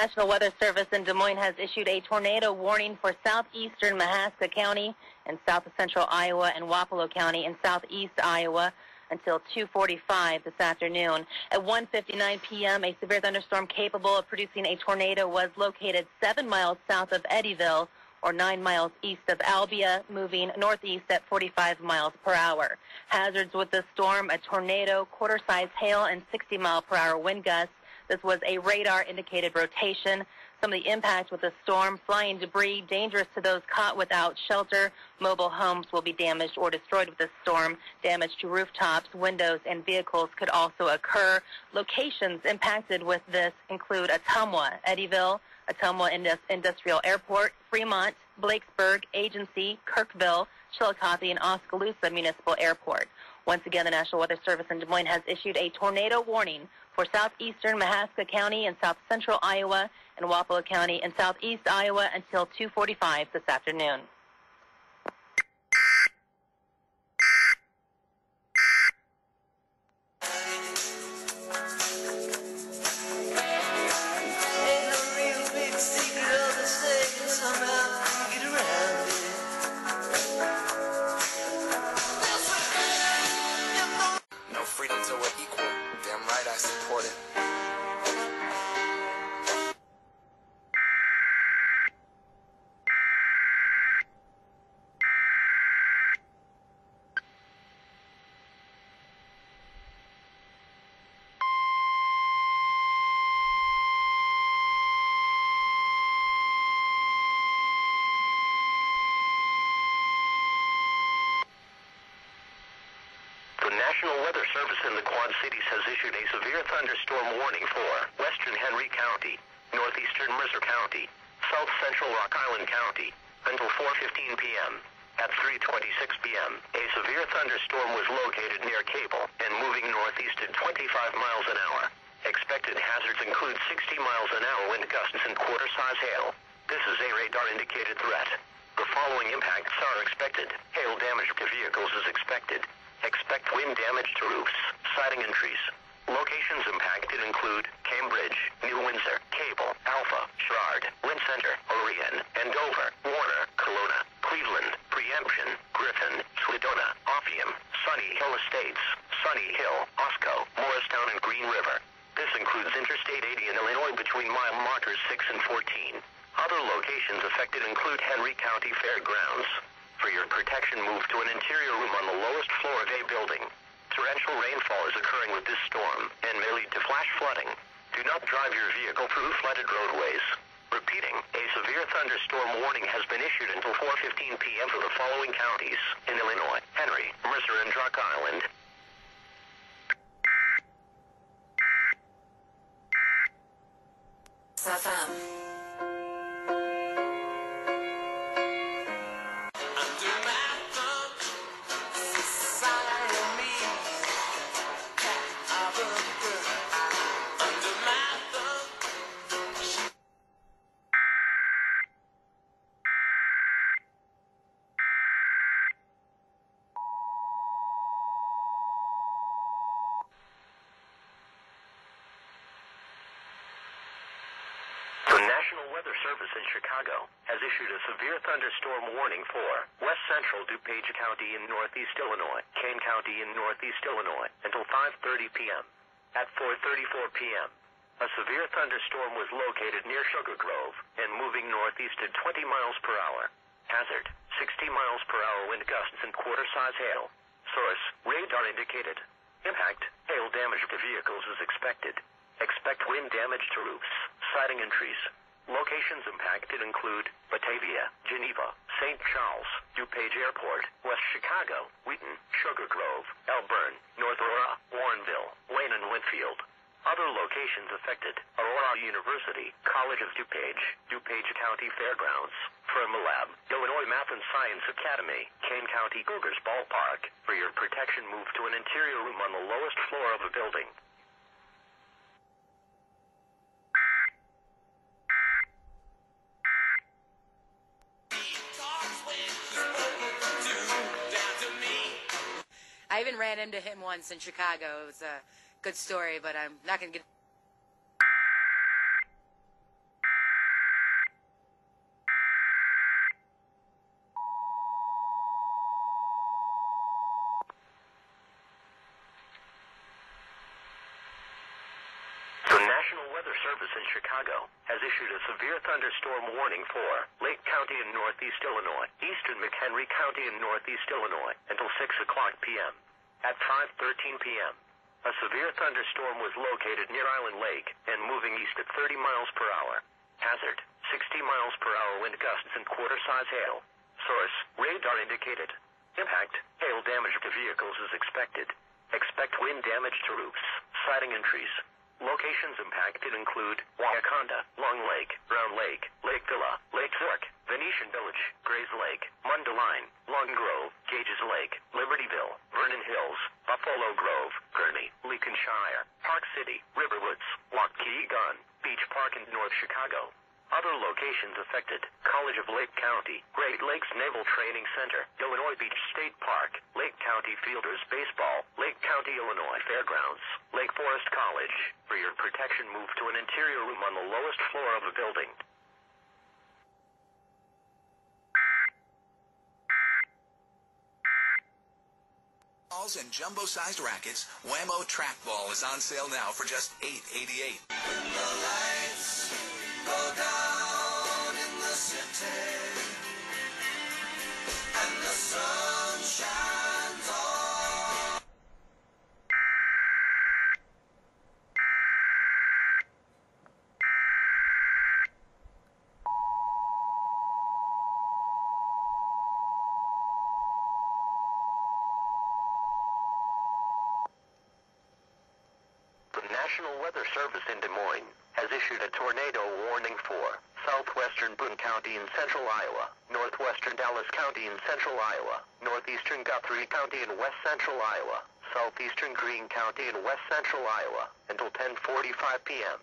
National Weather Service in Des Moines has issued a tornado warning for southeastern Mahaska County and south central Iowa and Wapello County in southeast Iowa until 2:45 this afternoon. At 1:59 p.m., a severe thunderstorm capable of producing a tornado was located 7 miles south of Eddyville or 9 miles east of Albia, moving northeast at 45 miles per hour. Hazards with the storm, a tornado, quarter-size hail, and 60 mile per hour wind gusts. This was a radar indicated rotation. Some of the impacts with the storm, flying debris, dangerous to those caught without shelter. Mobile homes will be damaged or destroyed with the storm. Damage to rooftops, windows, and vehicles could also occur. Locations impacted with this include Ottumwa, Eddyville, Ottumwa Industrial Airport, Fremont, Blakesburg, Agency, Kirkville, Chillicothe, and Oskaloosa Municipal Airport. Once again, the National Weather Service in Des Moines has issued a tornado warning for southeastern Mahaska County and south central Iowa and Wapello County and southeast Iowa until 2:45 this afternoon. Until 4.15 p.m. At 3.26 p.m., a severe thunderstorm was located near Cable and moving northeast at 25 miles an hour. Expected hazards include 60 miles an hour wind gusts and quarter-size hail. This is a radar-indicated threat. The following impacts are expected. Hail damage to vehicles is expected. Expect wind damage to roofs, siding, and trees. Locations impacted include Cambridge, New Windsor, Cable, Alpha, Sherrard, Lynn Center, Orion, Andover, Warner, Colona, Cleveland, Preemption, Griffin, Swedona, Ophiem, Sunny Hill Estates, Sunny Hill, Osco, Morristown, and Green River. This includes Interstate 80 in Illinois between mile markers 6 and 14. Other locations affected include Henry County Fairgrounds, for your protection, move to an interior room on the lowest floor of a building. Torrential rainfall is occurring with this storm and may lead to flash flooding. Do not drive your vehicle through flooded roadways. Repeating, a severe thunderstorm warning has been issued until 4.15 p.m. for the following counties in Illinois, Henry, Mercer, and Rock Island. FM. DuPage County in northeast Illinois, Kane County in northeast Illinois until 5.30 p.m. At 4.34 p.m., a severe thunderstorm was located near Sugar Grove and moving northeast at 20 miles per hour. Hazard, 60 miles per hour wind gusts and quarter-size hail. Source, radar indicated. Impact, hail damage to vehicles is expected. Expect wind damage to roofs, siding and trees. Locations impacted include Batavia, Geneva, St. Charles, DuPage Airport, West Chicago, Wheaton, Sugar Grove, Elburn, North Aurora, Warrenville, Wayne and Winfield. Other locations affected, Aurora University, College of DuPage, DuPage County Fairgrounds, Fermilab, Illinois Math and Science Academy, Kane County Cougars Ballpark. For your protection, move to an interior room on the lowest floor of a building. I even ran into him once in Chicago. It was a good story, but I'm not going to get. The National Weather Service in Chicago has issued a severe thunderstorm warning for McHenry County in northeast Illinois until 6 o'clock p.m. At 5.13 p.m., a severe thunderstorm was located near Island Lake and moving east at 30 miles per hour. Hazard, 60 miles per hour wind gusts and quarter-size hail. Source, radar indicated. Impact, hail damage to vehicles is expected. Expect wind damage to roofs, siding and trees. Locations impacted include Wauconda, Long Lake, Brown Lake, Lake Villa, Lake Zurich, Venetian Village, Grayslake, Mundelein, Long Grove, Gages Lake, Libertyville, Vernon Hills, Buffalo Grove, Gurnee, Lincolnshire, Park City, Riverwoods, Waukegan, Beach Park in North Chicago. Other locations affected, College of Lake County, Great Lakes Naval Training Center, Illinois Beach State Park, Lake County Fielders Baseball, Lake County, Illinois Fairgrounds, Lake Forest College. For your protection, move to an interior room on the lowest floor of a building. Balls and jumbo-sized rackets, Wham-O Trackball is on sale now for just $8.88. Iowa, northeastern Guthrie County in west central Iowa, southeastern Greene County in west central Iowa until 10:45 p.m.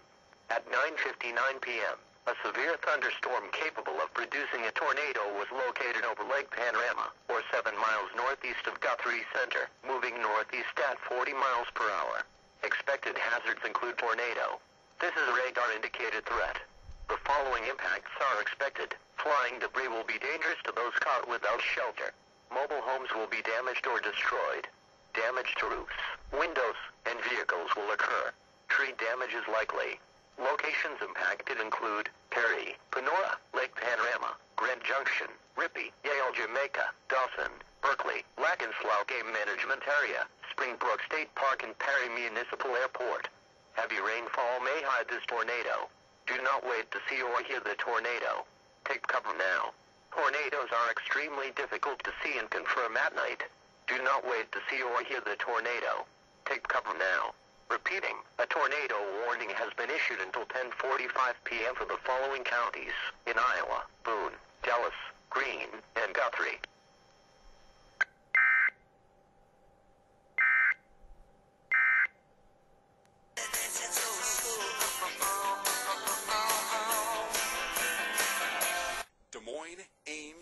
At 9:59 p.m., a severe thunderstorm capable of producing a tornado was located over Lake Panorama, or 7 miles northeast of Guthrie Center, moving northeast at 40 miles per hour. Expected hazards include tornado. This is a radar-indicated threat. The following impacts are expected. Flying debris will be dangerous to those caught without shelter. Mobile homes will be damaged or destroyed. Damage to roofs, windows, and vehicles will occur. Tree damage is likely. Locations impacted include Perry, Panora, Lake Panorama, Grand Junction, Rippey, Yale, Jamaica, Dawson, Berkley, Lackenslough Game Management Area, Springbrook State Park and Perry Municipal Airport. Heavy rainfall may hide this tornado. Do not wait to see or hear the tornado. Take cover now. Tornadoes are extremely difficult to see and confirm at night. Do not wait to see or hear the tornado. Take cover now. Repeating, a tornado warning has been issued until 10:45 p.m. for the following counties in Iowa: Boone, Dallas, Greene, and Guthrie.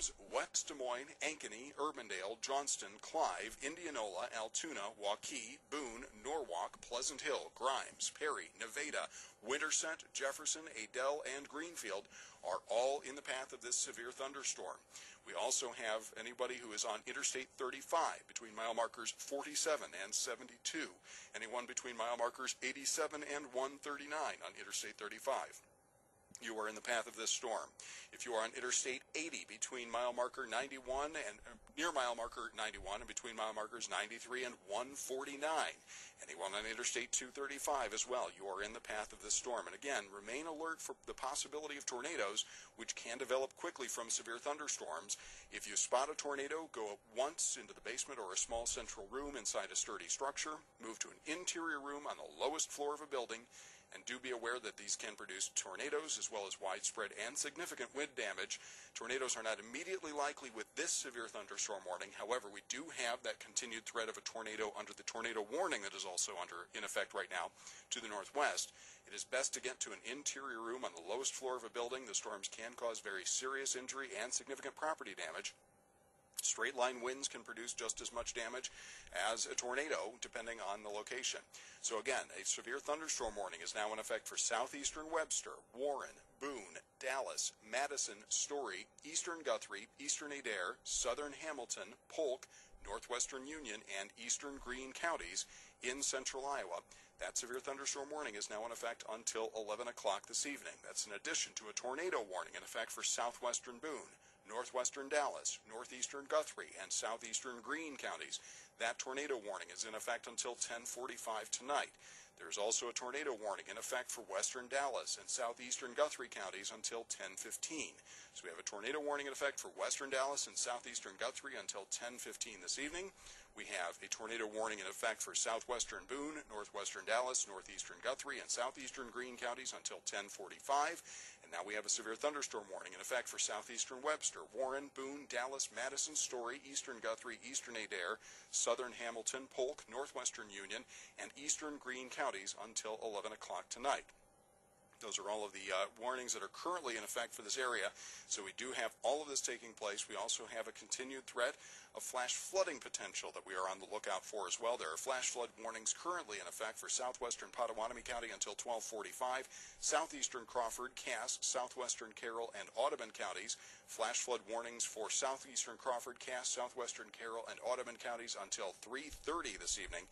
Ames, West Des Moines, Ankeny, Urbandale, Johnston, Clive, Indianola, Altoona, Waukee, Boone, Norwalk, Pleasant Hill, Grimes, Perry, Nevada, Winterset, Jefferson, Adel, and Greenfield are all in the path of this severe thunderstorm. We also have anybody who is on Interstate 35 between mile markers 47 and 72. Anyone between mile markers 87 and 139 on Interstate 35 you are in the path of this storm. If you are on Interstate 80 between mile marker 91 and uh, near mile marker 91 and between mile markers 93 and 149, anyone on Interstate 235 as well, you are in the path of this storm. And again, remain alert for the possibility of tornadoes, which can develop quickly from severe thunderstorms. If you spot a tornado, go once into the basement or a small central room inside a sturdy structure, move to an interior room on the lowest floor of a building, and do be aware that these can produce tornadoes as well as widespread and significant wind damage. Tornadoes are not immediately likely with this severe thunderstorm warning. However, we do have that continued threat of a tornado under the tornado warning that is also under in effect right now to the northwest. It is best to get to an interior room on the lowest floor of a building. The storms can cause very serious injury and significant property damage. Straight line winds can produce just as much damage as a tornado, depending on the location. So, again, a severe thunderstorm warning is now in effect for southeastern Webster, Warren, Boone, Dallas, Madison, Story, eastern Guthrie, eastern Adair, southern Hamilton, Polk, northwestern Union, and eastern Greene counties in central Iowa. That severe thunderstorm warning is now in effect until 11 o'clock this evening. That's in addition to a tornado warning in effect for southwestern Boone, northwestern Dallas, northeastern Guthrie, and southeastern Greene counties. That tornado warning is in effect until 1045 tonight. There's also a tornado warning in effect for western Dallas and southeastern Guthrie counties until 1015. So we have a tornado warning in effect for western Dallas and southeastern Guthrie until 1015 this evening. We have a tornado warning in effect for southwestern Boone, northwestern Dallas, northeastern Guthrie, and southeastern Greene counties until 1045. Now we have a severe thunderstorm warning in effect for southeastern Webster, Warren, Boone, Dallas, Madison, Story, eastern Guthrie, eastern Adair, southern Hamilton, Polk, northwestern Union, and eastern Greene counties until 11 o'clock tonight. Those are all of the uh, warnings that are currently in effect for this area. So we do have all of this taking place. We also have a continued threat of flash flooding potential that we are on the lookout for as well. There are flash flood warnings currently in effect for southwestern Pottawattamie County until 1245, southeastern Crawford, Cass, southwestern Carroll, and Audubon counties. Flash flood warnings for southeastern Crawford, Cass, southwestern Carroll, and Audubon counties until 3.30 this evening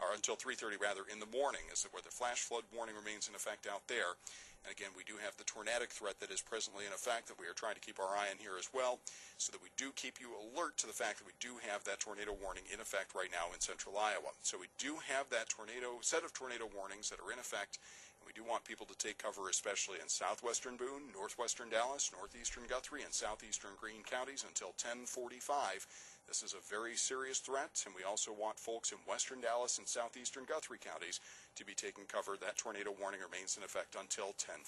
or until 3.30 rather in the morning is where the flash flood warning remains in effect out there. And again, we do have the tornadic threat that is presently in effect that we are trying to keep our eye on here as well, so that we do keep you alert to the fact that we do have that tornado warning in effect right now in central Iowa. So we do have that tornado set of tornado warnings that are in effect, and we do want people to take cover, especially in southwestern Boone, northwestern Dallas, northeastern Guthrie, and southeastern Greene counties until 1045 this is a very serious threat, and we also want folks in western Dallas and southeastern Guthrie counties to be taking cover. That tornado warning remains in effect until 1015.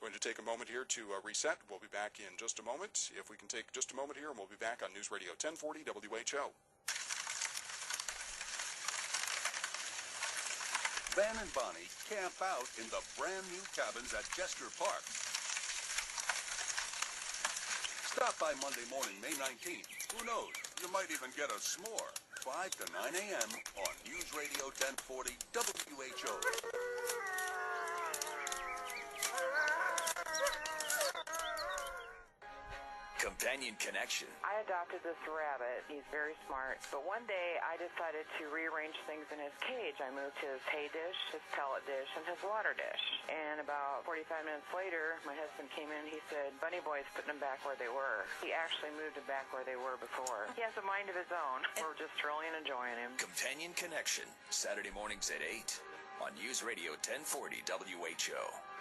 Going to take a moment here to uh, reset. We'll be back in just a moment. If we can take just a moment here, and we'll be back on News Radio 1040 WHO. Van and Bonnie camp out in the brand new cabins at Jester Park. Stop by Monday morning, May 19th. Who knows? You might even get a s'more. 5 to 9 a.m. on News Radio 1040 WHO. Companion Connection. I adopted this rabbit. He's very smart. But one day I decided to rearrange things in his cage. I moved his hay dish, his pellet dish, and his water dish. And about 45 minutes later, my husband came in. He said, Bunny Boy's putting them back where they were. He actually moved them back where they were before. He has a mind of his own. We're just really enjoying him. Companion Connection. Saturday mornings at 8 on News Radio 1040 WHO.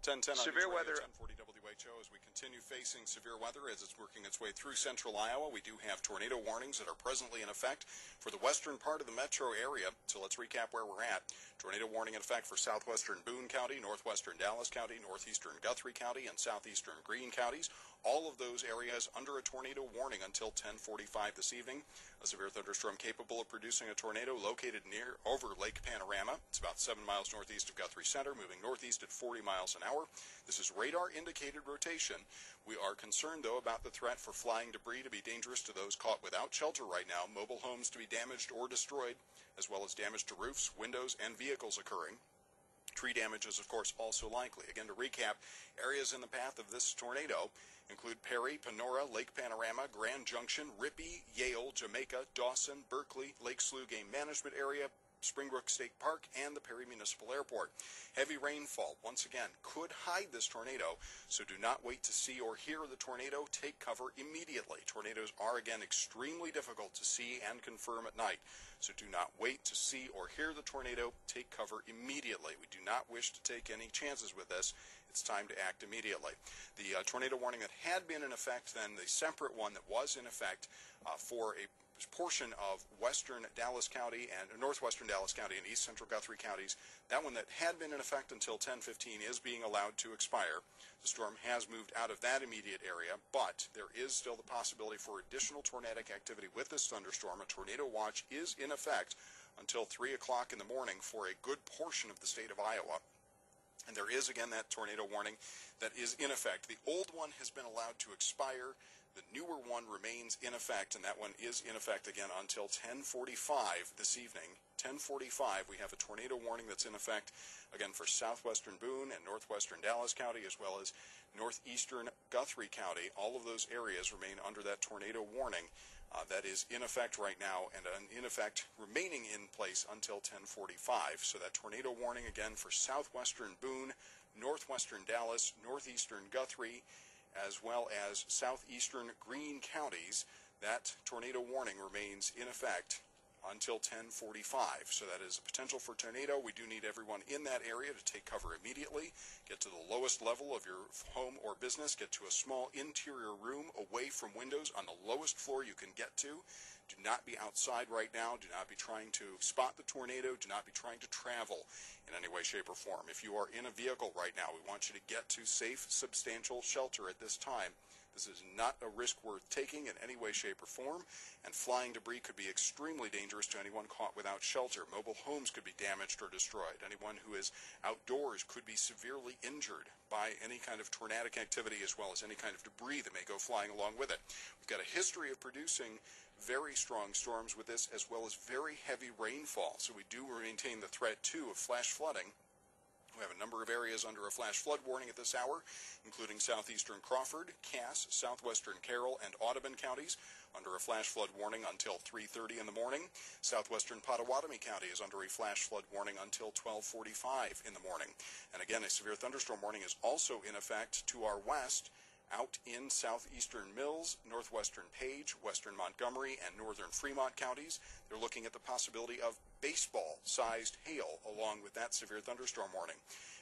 1010 on Severe weather- 1040 WHO as we continue facing severe weather as it's working its way through central Iowa. We do have tornado warnings that are presently in effect for the western part of the metro area. So let's recap where we're at. Tornado warning in effect for southwestern Boone County, northwestern Dallas County, northeastern Guthrie County, and southeastern Greene counties. All of those areas under a tornado warning until 1045 this evening. A severe thunderstorm capable of producing a tornado located near over Lake Panorama. It's about seven miles northeast of Guthrie Center, moving northeast at 40 miles an hour. This is radar indicated rotation. We are concerned, though, about the threat for flying debris to be dangerous to those caught without shelter right now, mobile homes to be damaged or destroyed, as well as damage to roofs, windows, and vehicles occurring. Tree damage is, of course, also likely. Again, to recap, areas in the path of this tornado include Perry, Panora, Lake Panorama, Grand Junction, Rippey, Yale, Jamaica, Dawson, Berkley, Lake Slough Game Management Area, Springbrook State Park, and the Perry Municipal Airport. Heavy rainfall, once again, could hide this tornado, so do not wait to see or hear the tornado. Take cover immediately. Tornadoes are, again, extremely difficult to see and confirm at night, so do not wait to see or hear the tornado. Take cover immediately. We do not wish to take any chances with this. It's time to act immediately. The uh, tornado warning that had been in effect, then the separate one that was in effect uh, for a portion of western Dallas County and northwestern Dallas County and east central Guthrie counties. That one that had been in effect until 1015 is being allowed to expire. The storm has moved out of that immediate area, but there is still the possibility for additional tornadic activity with this thunderstorm. A tornado watch is in effect until 3 o'clock in the morning for a good portion of the state of Iowa. And there is again that tornado warning that is in effect. The old one has been allowed to expire. The newer one remains in effect, and that one is in effect again until 10:45 this evening. 1045, we have a tornado warning that's in effect, again, for southwestern Boone and northwestern Dallas County, as well as northeastern Guthrie County. All of those areas remain under that tornado warning. Uh, that is in effect right now and uh, in effect remaining in place until 1045. So that tornado warning again for southwestern Boone, northwestern Dallas, northeastern Guthrie, as well as southeastern Greene counties. That tornado warning remains in effect until 1045. So that is a potential for tornado. We do need everyone in that area to take cover immediately. Get to the lowest level of your home or business. Get to a small interior room away from windows on the lowest floor you can get to. Do not be outside right now. Do not be trying to spot the tornado. Do not be trying to travel in any way, shape, or form. If you are in a vehicle right now, we want you to get to safe, substantial shelter at this time. This is not a risk worth taking in any way, shape, or form, and flying debris could be extremely dangerous to anyone caught without shelter. Mobile homes could be damaged or destroyed. Anyone who is outdoors could be severely injured by any kind of tornadic activity as well as any kind of debris that may go flying along with it. We've got a history of producing very strong storms with this as well as very heavy rainfall, so we do maintain the threat too of flash flooding we have a number of areas under a flash flood warning at this hour, including southeastern Crawford, Cass, southwestern Carroll, and Audubon counties under a flash flood warning until 3.30 in the morning. Southwestern Pottawattamie County is under a flash flood warning until 12.45 in the morning. And again, a severe thunderstorm warning is also in effect to our west out in southeastern Mills, northwestern Page, western Montgomery, and northern Fremont counties. They're looking at the possibility of baseball sized hail along with that severe thunderstorm warning.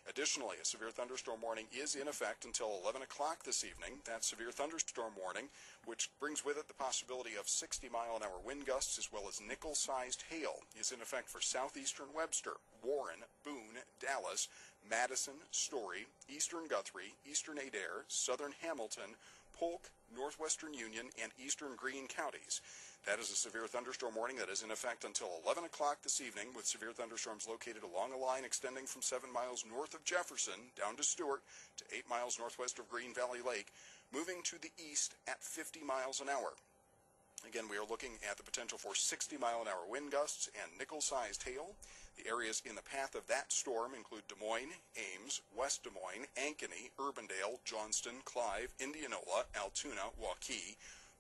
Additionally, a severe thunderstorm warning is in effect until 11 o'clock this evening. That severe thunderstorm warning, which brings with it the possibility of 60 mile an hour wind gusts as well as nickel sized hail, is in effect for southeastern Webster, Warren, Boone, Dallas, Madison, Story, Eastern Guthrie, Eastern Adair, Southern Hamilton, Polk, Northwestern Union, and Eastern Greene counties. That is a severe thunderstorm warning that is in effect until 11 o'clock this evening, with severe thunderstorms located along a line extending from 7 miles north of Jefferson down to Stuart to 8 miles northwest of Green Valley Lake, moving to the east at 50 miles an hour. Again, we are looking at the potential for 60 mile an hour wind gusts and nickel sized hail. The areas in the path of that storm include Des Moines, Ames, West Des Moines, Ankeny, Urbandale, Johnston, Clive, Indianola, Altoona, Waukee,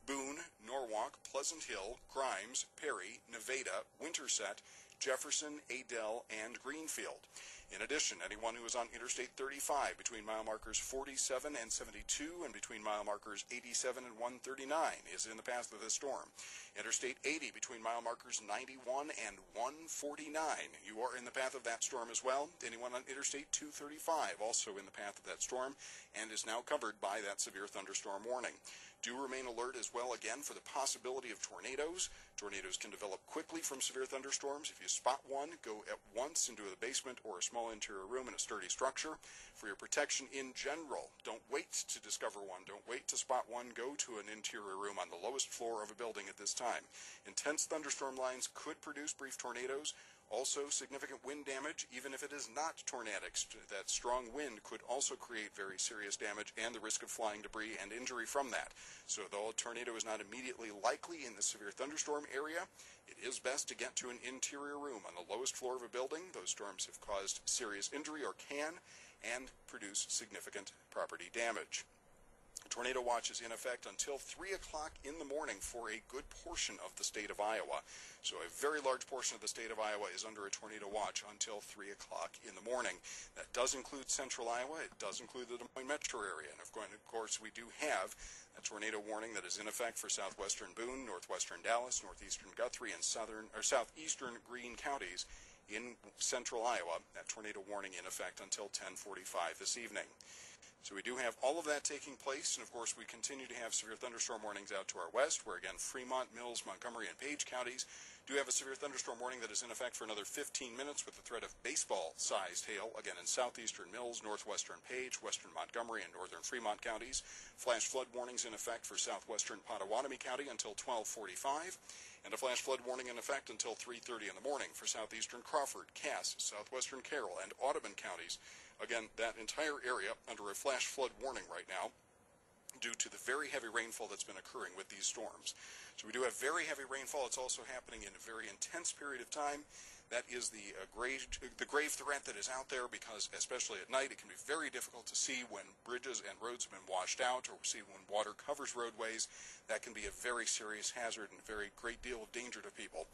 Boone, Norwalk, Pleasant Hill, Grimes, Perry, Nevada, Winterset, Jefferson, Adel, and Greenfield. In addition, anyone who is on Interstate 35 between mile markers 47 and 72 and between mile markers 87 and 139 is in the path of this storm. Interstate 80 between mile markers 91 and 149. You are in the path of that storm as well. Anyone on Interstate 235 also in the path of that storm and is now covered by that severe thunderstorm warning. Do remain alert as well again for the possibility of tornadoes. Tornadoes can develop quickly from severe thunderstorms. If you spot one, go at once into the basement or a small interior room in a sturdy structure. For your protection in general, don't wait to discover one. Don't wait to spot one. Go to an interior room on the lowest floor of a building at this time. Intense thunderstorm lines could produce brief tornadoes. Also, significant wind damage, even if it is not tornadic. That strong wind could also create very serious damage and the risk of flying debris and injury from that. So, though a tornado is not immediately likely in the severe thunderstorm area, it is best to get to an interior room on the lowest floor of a building. Those storms have caused serious injury or can and produce significant property damage. Tornado watch is in effect until 3 o'clock in the morning for a good portion of the state of Iowa. So a very large portion of the state of Iowa is under a tornado watch until 3 o'clock in the morning. That does include central Iowa. It does include the Des Moines metro area. And of course, we do have a tornado warning that is in effect for southwestern Boone, northwestern Dallas, northeastern Guthrie, and southern or southeastern Greene counties in central Iowa. That tornado warning in effect until 1045 this evening. So we do have all of that taking place, and of course we continue to have severe thunderstorm warnings out to our west, where again Fremont, Mills, Montgomery, and Page counties do have a severe thunderstorm warning that is in effect for another 15 minutes with the threat of baseball-sized hail, again in southeastern Mills, northwestern Page, western Montgomery, and northern Fremont counties. Flash flood warnings in effect for southwestern Pottawattamie County until 1245, and a flash flood warning in effect until 3.30 in the morning for southeastern Crawford, Cass, southwestern Carroll, and Audubon counties Again, that entire area under a flash flood warning right now due to the very heavy rainfall that's been occurring with these storms. So we do have very heavy rainfall. It's also happening in a very intense period of time. That is the uh, grave, the grave threat that is out there because, especially at night, it can be very difficult to see when bridges and roads have been washed out or see when water covers roadways. That can be a very serious hazard and a very great deal of danger to people.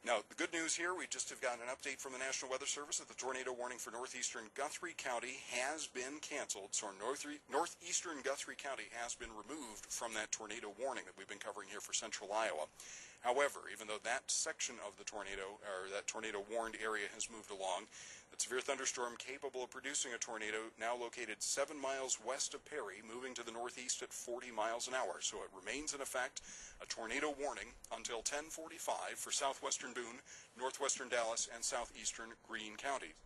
Now, the good news here, we just have gotten an update from the National Weather Service that the tornado warning for northeastern Guthrie County has been canceled. So, northeastern Guthrie County has been removed from that tornado warning that we've been covering here for central Iowa. However, even though that section of the tornado, or that tornado warned area has moved along, the severe thunderstorm capable of producing a tornado now located seven miles west of Perry, moving to the northeast at 40 miles an hour. So it remains in effect a tornado warning until 1045 for southwestern Boone, northwestern Dallas, and southeastern Greene counties.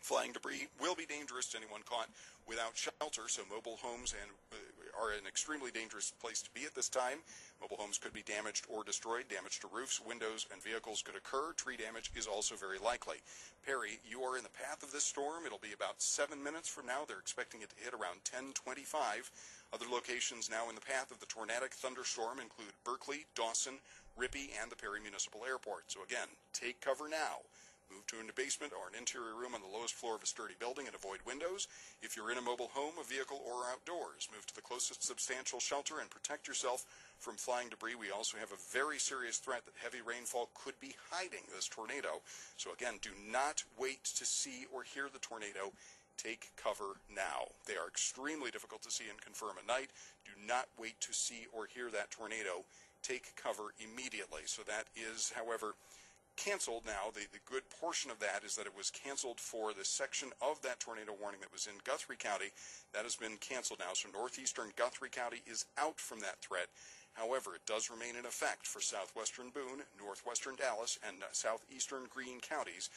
Flying debris will be dangerous to anyone caught without shelter, so mobile homes and uh, are an extremely dangerous place to be at this time. Mobile homes could be damaged or destroyed. Damage to roofs, windows, and vehicles could occur. Tree damage is also very likely. Perry, you are in the path of this storm. It'll be about seven minutes from now. They're expecting it to hit around 1025. Other locations now in the path of the tornadic thunderstorm include Berkley, Dawson, Rippey, and the Perry Municipal Airport. So again, take cover now. Move to a basement or an interior room on the lowest floor of a sturdy building and avoid windows. If you're in a mobile home, a vehicle, or outdoors, move to the closest substantial shelter and protect yourself from flying debris. We also have a very serious threat that heavy rainfall could be hiding this tornado. So again, do not wait to see or hear the tornado. Take cover now. They are extremely difficult to see and confirm at night. Do not wait to see or hear that tornado. Take cover immediately. So that is, however, canceled now. The, the good portion of that is that it was canceled for the section of that tornado warning that was in Guthrie County. That has been canceled now. So northeastern Guthrie County is out from that threat. However, it does remain in effect for southwestern Boone, northwestern Dallas, and southeastern Greene counties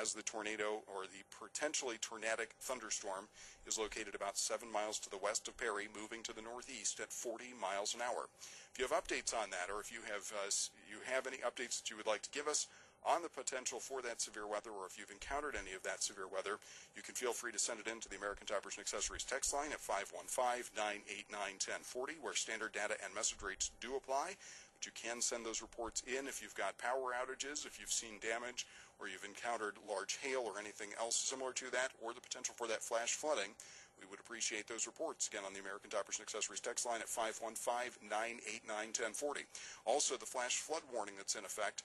as the tornado or the potentially tornadic thunderstorm is located about seven miles to the west of Perry, moving to the northeast at 40 miles an hour. If you have updates on that, or if you have uh, you have any updates that you would like to give us, on the potential for that severe weather, or if you've encountered any of that severe weather, you can feel free to send it in to the American Toppers and Accessories text line at 515-989-1040, where standard data and message rates do apply. But you can send those reports in if you've got power outages, if you've seen damage, or you've encountered large hail or anything else similar to that, or the potential for that flash flooding. We would appreciate those reports again on the American Toppers and Accessories text line at 515-989-1040. Also, the flash flood warning that's in effect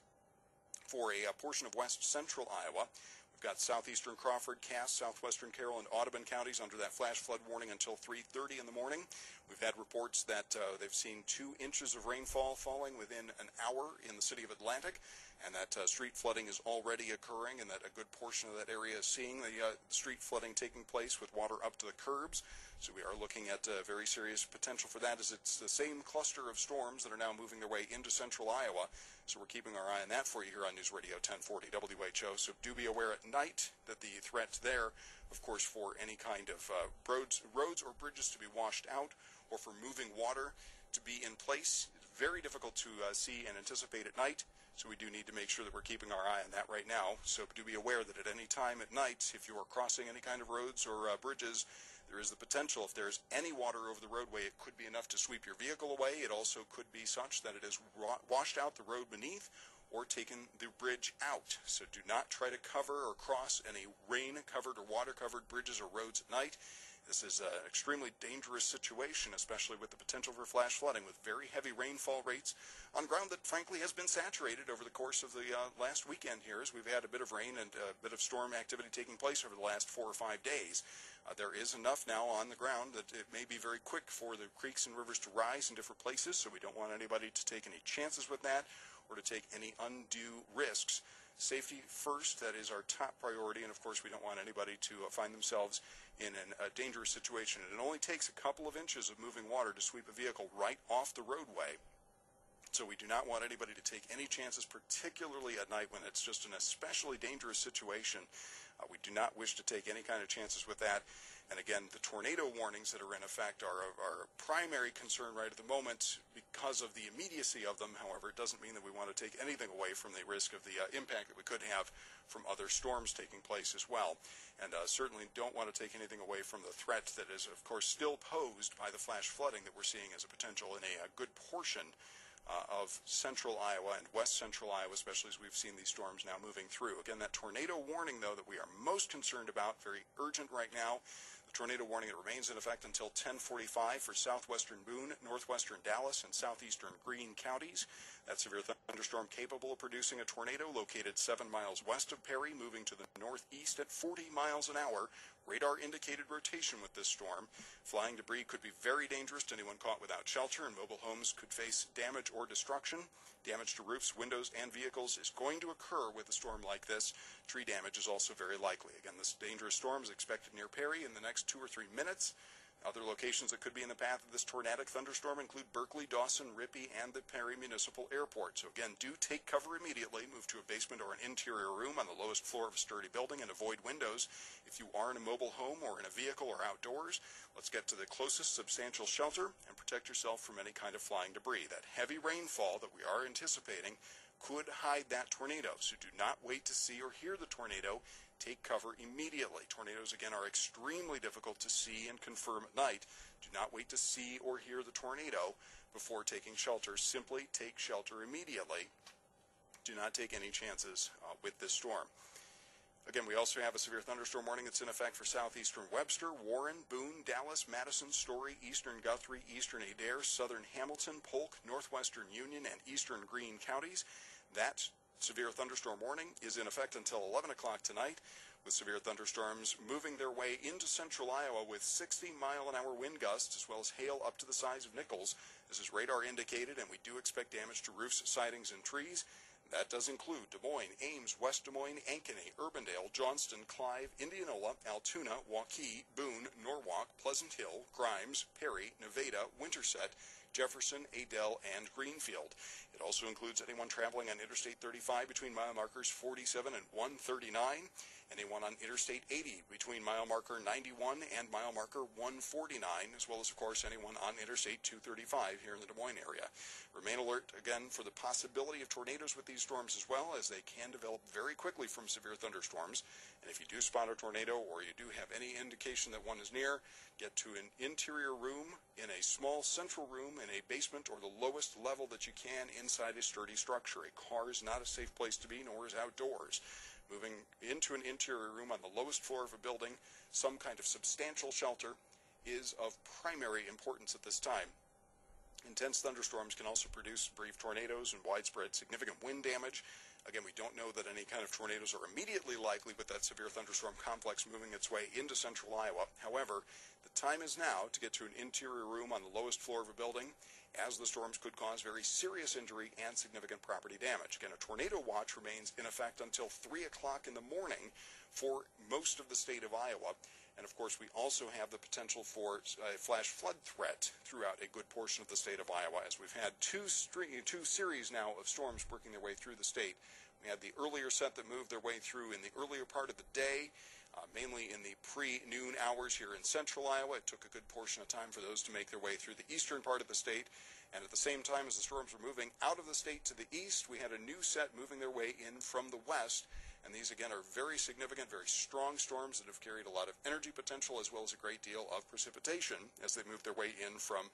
for a, a portion of west central Iowa. We've got southeastern Crawford, Cass, southwestern Carroll, and Audubon counties under that flash flood warning until 3.30 in the morning. We've had reports that uh, they've seen two inches of rainfall falling within an hour in the city of Atlantic, and that uh, street flooding is already occurring, and that a good portion of that area is seeing the uh, street flooding taking place with water up to the curbs. So we are looking at a very serious potential for that as it's the same cluster of storms that are now moving their way into central Iowa. So we're keeping our eye on that for you here on News Radio 1040 WHO. So do be aware at night that the threat there, of course, for any kind of uh, roads, roads or bridges to be washed out or for moving water to be in place, very difficult to uh, see and anticipate at night. So we do need to make sure that we're keeping our eye on that right now. So do be aware that at any time at night, if you are crossing any kind of roads or uh, bridges, there is the potential, if there's any water over the roadway, it could be enough to sweep your vehicle away. It also could be such that it has washed out the road beneath or taken the bridge out. So do not try to cover or cross any rain-covered or water-covered bridges or roads at night. This is an extremely dangerous situation, especially with the potential for flash flooding with very heavy rainfall rates on ground that frankly has been saturated over the course of the uh, last weekend here as we've had a bit of rain and a bit of storm activity taking place over the last four or five days. Uh, there is enough now on the ground that it may be very quick for the creeks and rivers to rise in different places, so we don't want anybody to take any chances with that or to take any undue risks. Safety first, that is our top priority, and of course, we don't want anybody to uh, find themselves in an, a dangerous situation. It only takes a couple of inches of moving water to sweep a vehicle right off the roadway. So we do not want anybody to take any chances, particularly at night when it's just an especially dangerous situation. Uh, we do not wish to take any kind of chances with that. And again, the tornado warnings that are in effect are our primary concern right at the moment because of the immediacy of them. However, it doesn't mean that we want to take anything away from the risk of the uh, impact that we could have from other storms taking place as well. And uh, certainly don't want to take anything away from the threat that is, of course, still posed by the flash flooding that we're seeing as a potential in a, a good portion uh, of central Iowa and west central Iowa, especially as we've seen these storms now moving through. Again, that tornado warning, though, that we are most concerned about, very urgent right now. The tornado warning that remains in effect until 1045 for southwestern Boone, northwestern Dallas, and southeastern Greene counties. That severe thunderstorm capable of producing a tornado located seven miles west of Perry, moving to the northeast at 40 miles an hour. Radar indicated rotation with this storm. Flying debris could be very dangerous to anyone caught without shelter, and mobile homes could face damage or destruction. Damage to roofs, windows, and vehicles is going to occur with a storm like this. Tree damage is also very likely. Again, this dangerous storm is expected near Perry in the next two or three minutes. Other locations that could be in the path of this tornadic thunderstorm include Berkley, Dawson, Rippey, and the Perry Municipal Airport. So again, do take cover immediately. Move to a basement or an interior room on the lowest floor of a sturdy building and avoid windows. If you are in a mobile home or in a vehicle or outdoors, let's get to the closest substantial shelter and protect yourself from any kind of flying debris. That heavy rainfall that we are anticipating could hide that tornado. So do not wait to see or hear the tornado take cover immediately. Tornadoes, again, are extremely difficult to see and confirm at night. Do not wait to see or hear the tornado before taking shelter. Simply take shelter immediately. Do not take any chances uh, with this storm. Again, we also have a severe thunderstorm warning that's in effect for southeastern Webster, Warren, Boone, Dallas, Madison, Story, eastern Guthrie, eastern Adair, southern Hamilton, Polk, northwestern Union, and eastern Greene counties. That severe thunderstorm warning is in effect until 11 o'clock tonight, with severe thunderstorms moving their way into central Iowa with 60 mile an hour wind gusts, as well as hail up to the size of nickels. This is radar indicated, and we do expect damage to roofs, sidings, and trees. That does include Des Moines, Ames, West Des Moines, Ankeny, Urbandale, Johnston, Clive, Indianola, Altoona, Waukee, Boone, Norwalk, Pleasant Hill, Grimes, Perry, Nevada, Winterset, Jefferson, Adel, and Greenfield. It also includes anyone traveling on Interstate 35 between mile markers 47 and 139, anyone on Interstate 80 between mile marker 91 and mile marker 149, as well as, of course, anyone on Interstate 235 here in the Des Moines area. Remain alert again for the possibility of tornadoes with these storms as well, as they can develop very quickly from severe thunderstorms. And if you do spot a tornado or you do have any indication that one is near, get to an interior room in a small central room in a basement or the lowest level that you can inside a sturdy structure. A car is not a safe place to be, nor is outdoors. Moving into an interior room on the lowest floor of a building, some kind of substantial shelter, is of primary importance at this time. Intense thunderstorms can also produce brief tornadoes and widespread significant wind damage. Again, we don't know that any kind of tornadoes are immediately likely with that severe thunderstorm complex moving its way into central Iowa. However, the time is now to get to an interior room on the lowest floor of a building, as the storms could cause very serious injury and significant property damage. Again, a tornado watch remains in effect until 3 o'clock in the morning for most of the state of Iowa. And of course, we also have the potential for a flash flood threat throughout a good portion of the state of Iowa, as we've had two, string, two series now of storms working their way through the state. We had the earlier set that moved their way through in the earlier part of the day, uh, mainly in the pre-noon hours here in central Iowa. It took a good portion of time for those to make their way through the eastern part of the state. And at the same time as the storms were moving out of the state to the east, we had a new set moving their way in from the west. And these, again, are very significant, very strong storms that have carried a lot of energy potential as well as a great deal of precipitation as they move their way in from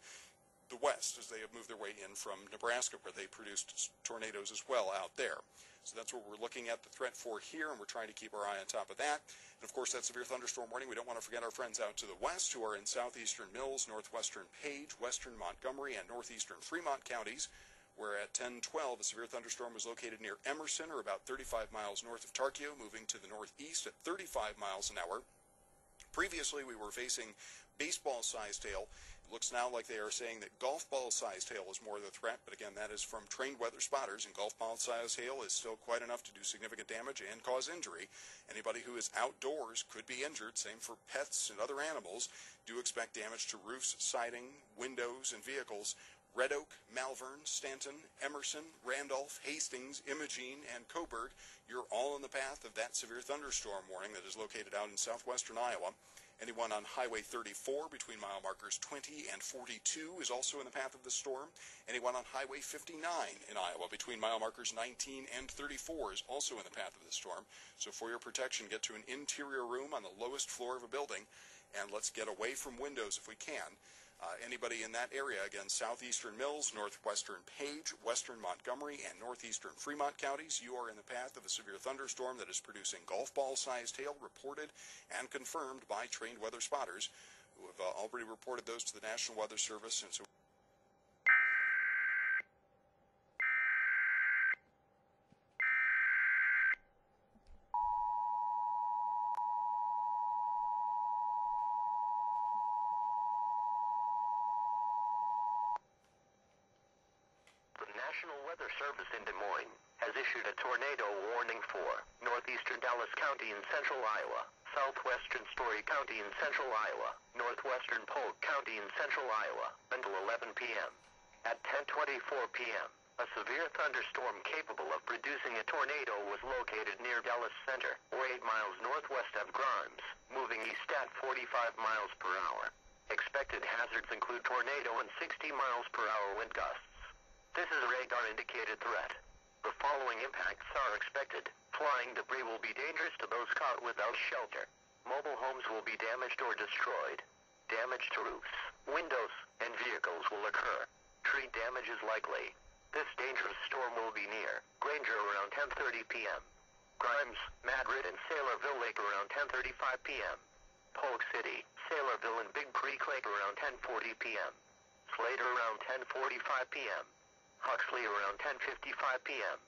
the west, as they have moved their way in from Nebraska, where they produced tornadoes as well out there. So that's what we're looking at the threat for here, and we're trying to keep our eye on top of that. And of course, that severe thunderstorm warning, we don't want to forget our friends out to the west who are in southeastern Mills, northwestern Page, western Montgomery, and northeastern Fremont counties where at 1012 a severe thunderstorm was located near Emerson, or about 35 miles north of Tarkio, moving to the northeast at 35 miles an hour. Previously, we were facing baseball-sized hail. Looks now like they are saying that golf ball-sized hail is more of the threat, but again, that is from trained weather spotters, and golf ball-sized hail is still quite enough to do significant damage and cause injury. Anybody who is outdoors could be injured, same for pets and other animals. Do expect damage to roofs, siding, windows, and vehicles. Red Oak, Malvern, Stanton, Emerson, Randolph, Hastings, Imogene, and Coburg, you're all in the path of that severe thunderstorm warning that is located out in southwestern Iowa. Anyone on Highway 34 between mile markers 20 and 42 is also in the path of the storm. Anyone on Highway 59 in Iowa between mile markers 19 and 34 is also in the path of the storm. So for your protection, get to an interior room on the lowest floor of a building and let's get away from windows if we can. Uh, anybody in that area, again, southeastern Mills, northwestern Page, western Montgomery, and northeastern Fremont counties, you are in the path of a severe thunderstorm that is producing golf ball sized hail, reported and confirmed by trained weather spotters who have uh, already reported those to the National Weather Service. And so The National Weather Service in Des Moines has issued a tornado warning for northeastern Dallas In central Iowa, southwestern Story County in central Iowa, northwestern Polk County in central Iowa until 11 p.m. At 10:24 p.m., a severe thunderstorm capable of producing a tornado was located near Dallas Center, or 8 miles northwest of Grimes, moving east at 45 miles per hour. Expected hazards include tornado and 60 miles per hour wind gusts. This is a radar indicated threat. The following impacts are expected. Flying debris will be dangerous to those caught without shelter. Mobile homes will be damaged or destroyed. Damage to roofs, windows, and vehicles will occur. Tree damage is likely. This dangerous storm will be near Granger around 10:30 p.m. Grimes, Madrid, and Saylorville Lake around 10:35 p.m. Polk City, Saylorville, and Big Creek Lake around 10:40 p.m. Slater around 10:45 p.m. Huxley around 10:55 p.m.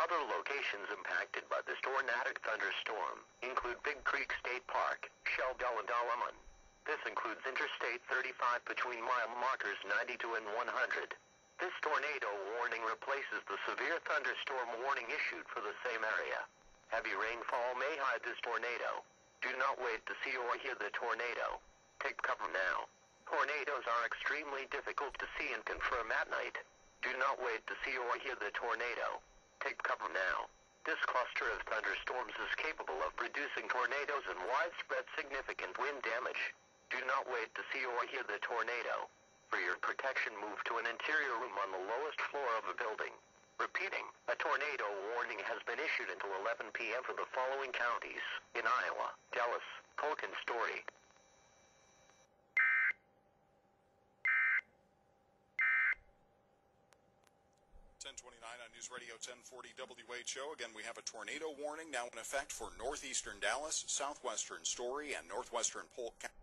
Other locations impacted by this tornadic thunderstorm include Big Creek State Park, Sheldahl, and Alleman. This includes Interstate 35 between mile markers 92 and 100. This tornado warning replaces the severe thunderstorm warning issued for the same area. Heavy rainfall may hide this tornado. Do not wait to see or hear the tornado. Take cover now. Tornadoes are extremely difficult to see and confirm at night. Do not wait to see or hear the tornado. Take cover now. This cluster of thunderstorms is capable of producing tornadoes and widespread significant wind damage. Do not wait to see or hear the tornado. For your protection, move to an interior room on the lowest floor of a building. Repeating, a tornado warning has been issued until 11 p.m. for the following counties in Iowa, Dallas, Polk, and Story. 1029 on News Radio 1040 WHO. Again, we have a tornado warning now in effect for northeastern Dallas, southwestern Story, and northwestern Polk County.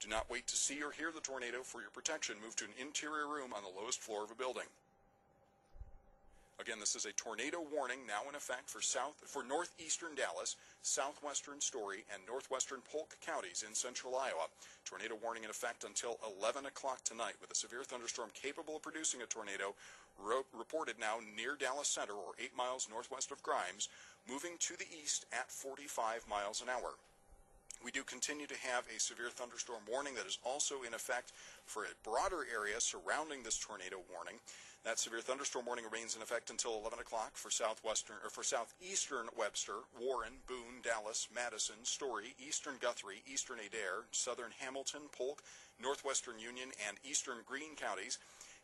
Do not wait to see or hear the tornado for your protection. Move to an interior room on the lowest floor of a building. Again, this is a tornado warning now in effect for south for northeastern Dallas, southwestern Story, and northwestern Polk counties in central Iowa. Tornado warning in effect until 11 o'clock tonight, with a severe thunderstorm capable of producing a tornado reported now near Dallas Center, or 8 miles northwest of Grimes, moving to the east at 45 miles an hour. We do continue to have a severe thunderstorm warning that is also in effect for a broader area surrounding this tornado warning. That severe thunderstorm warning remains in effect until 11 o'clock for southwestern or for southeastern Webster, Warren, Boone, Dallas, Madison, Story, eastern Guthrie, eastern Adair, southern Hamilton, Polk, northwestern Union, and eastern Greene counties.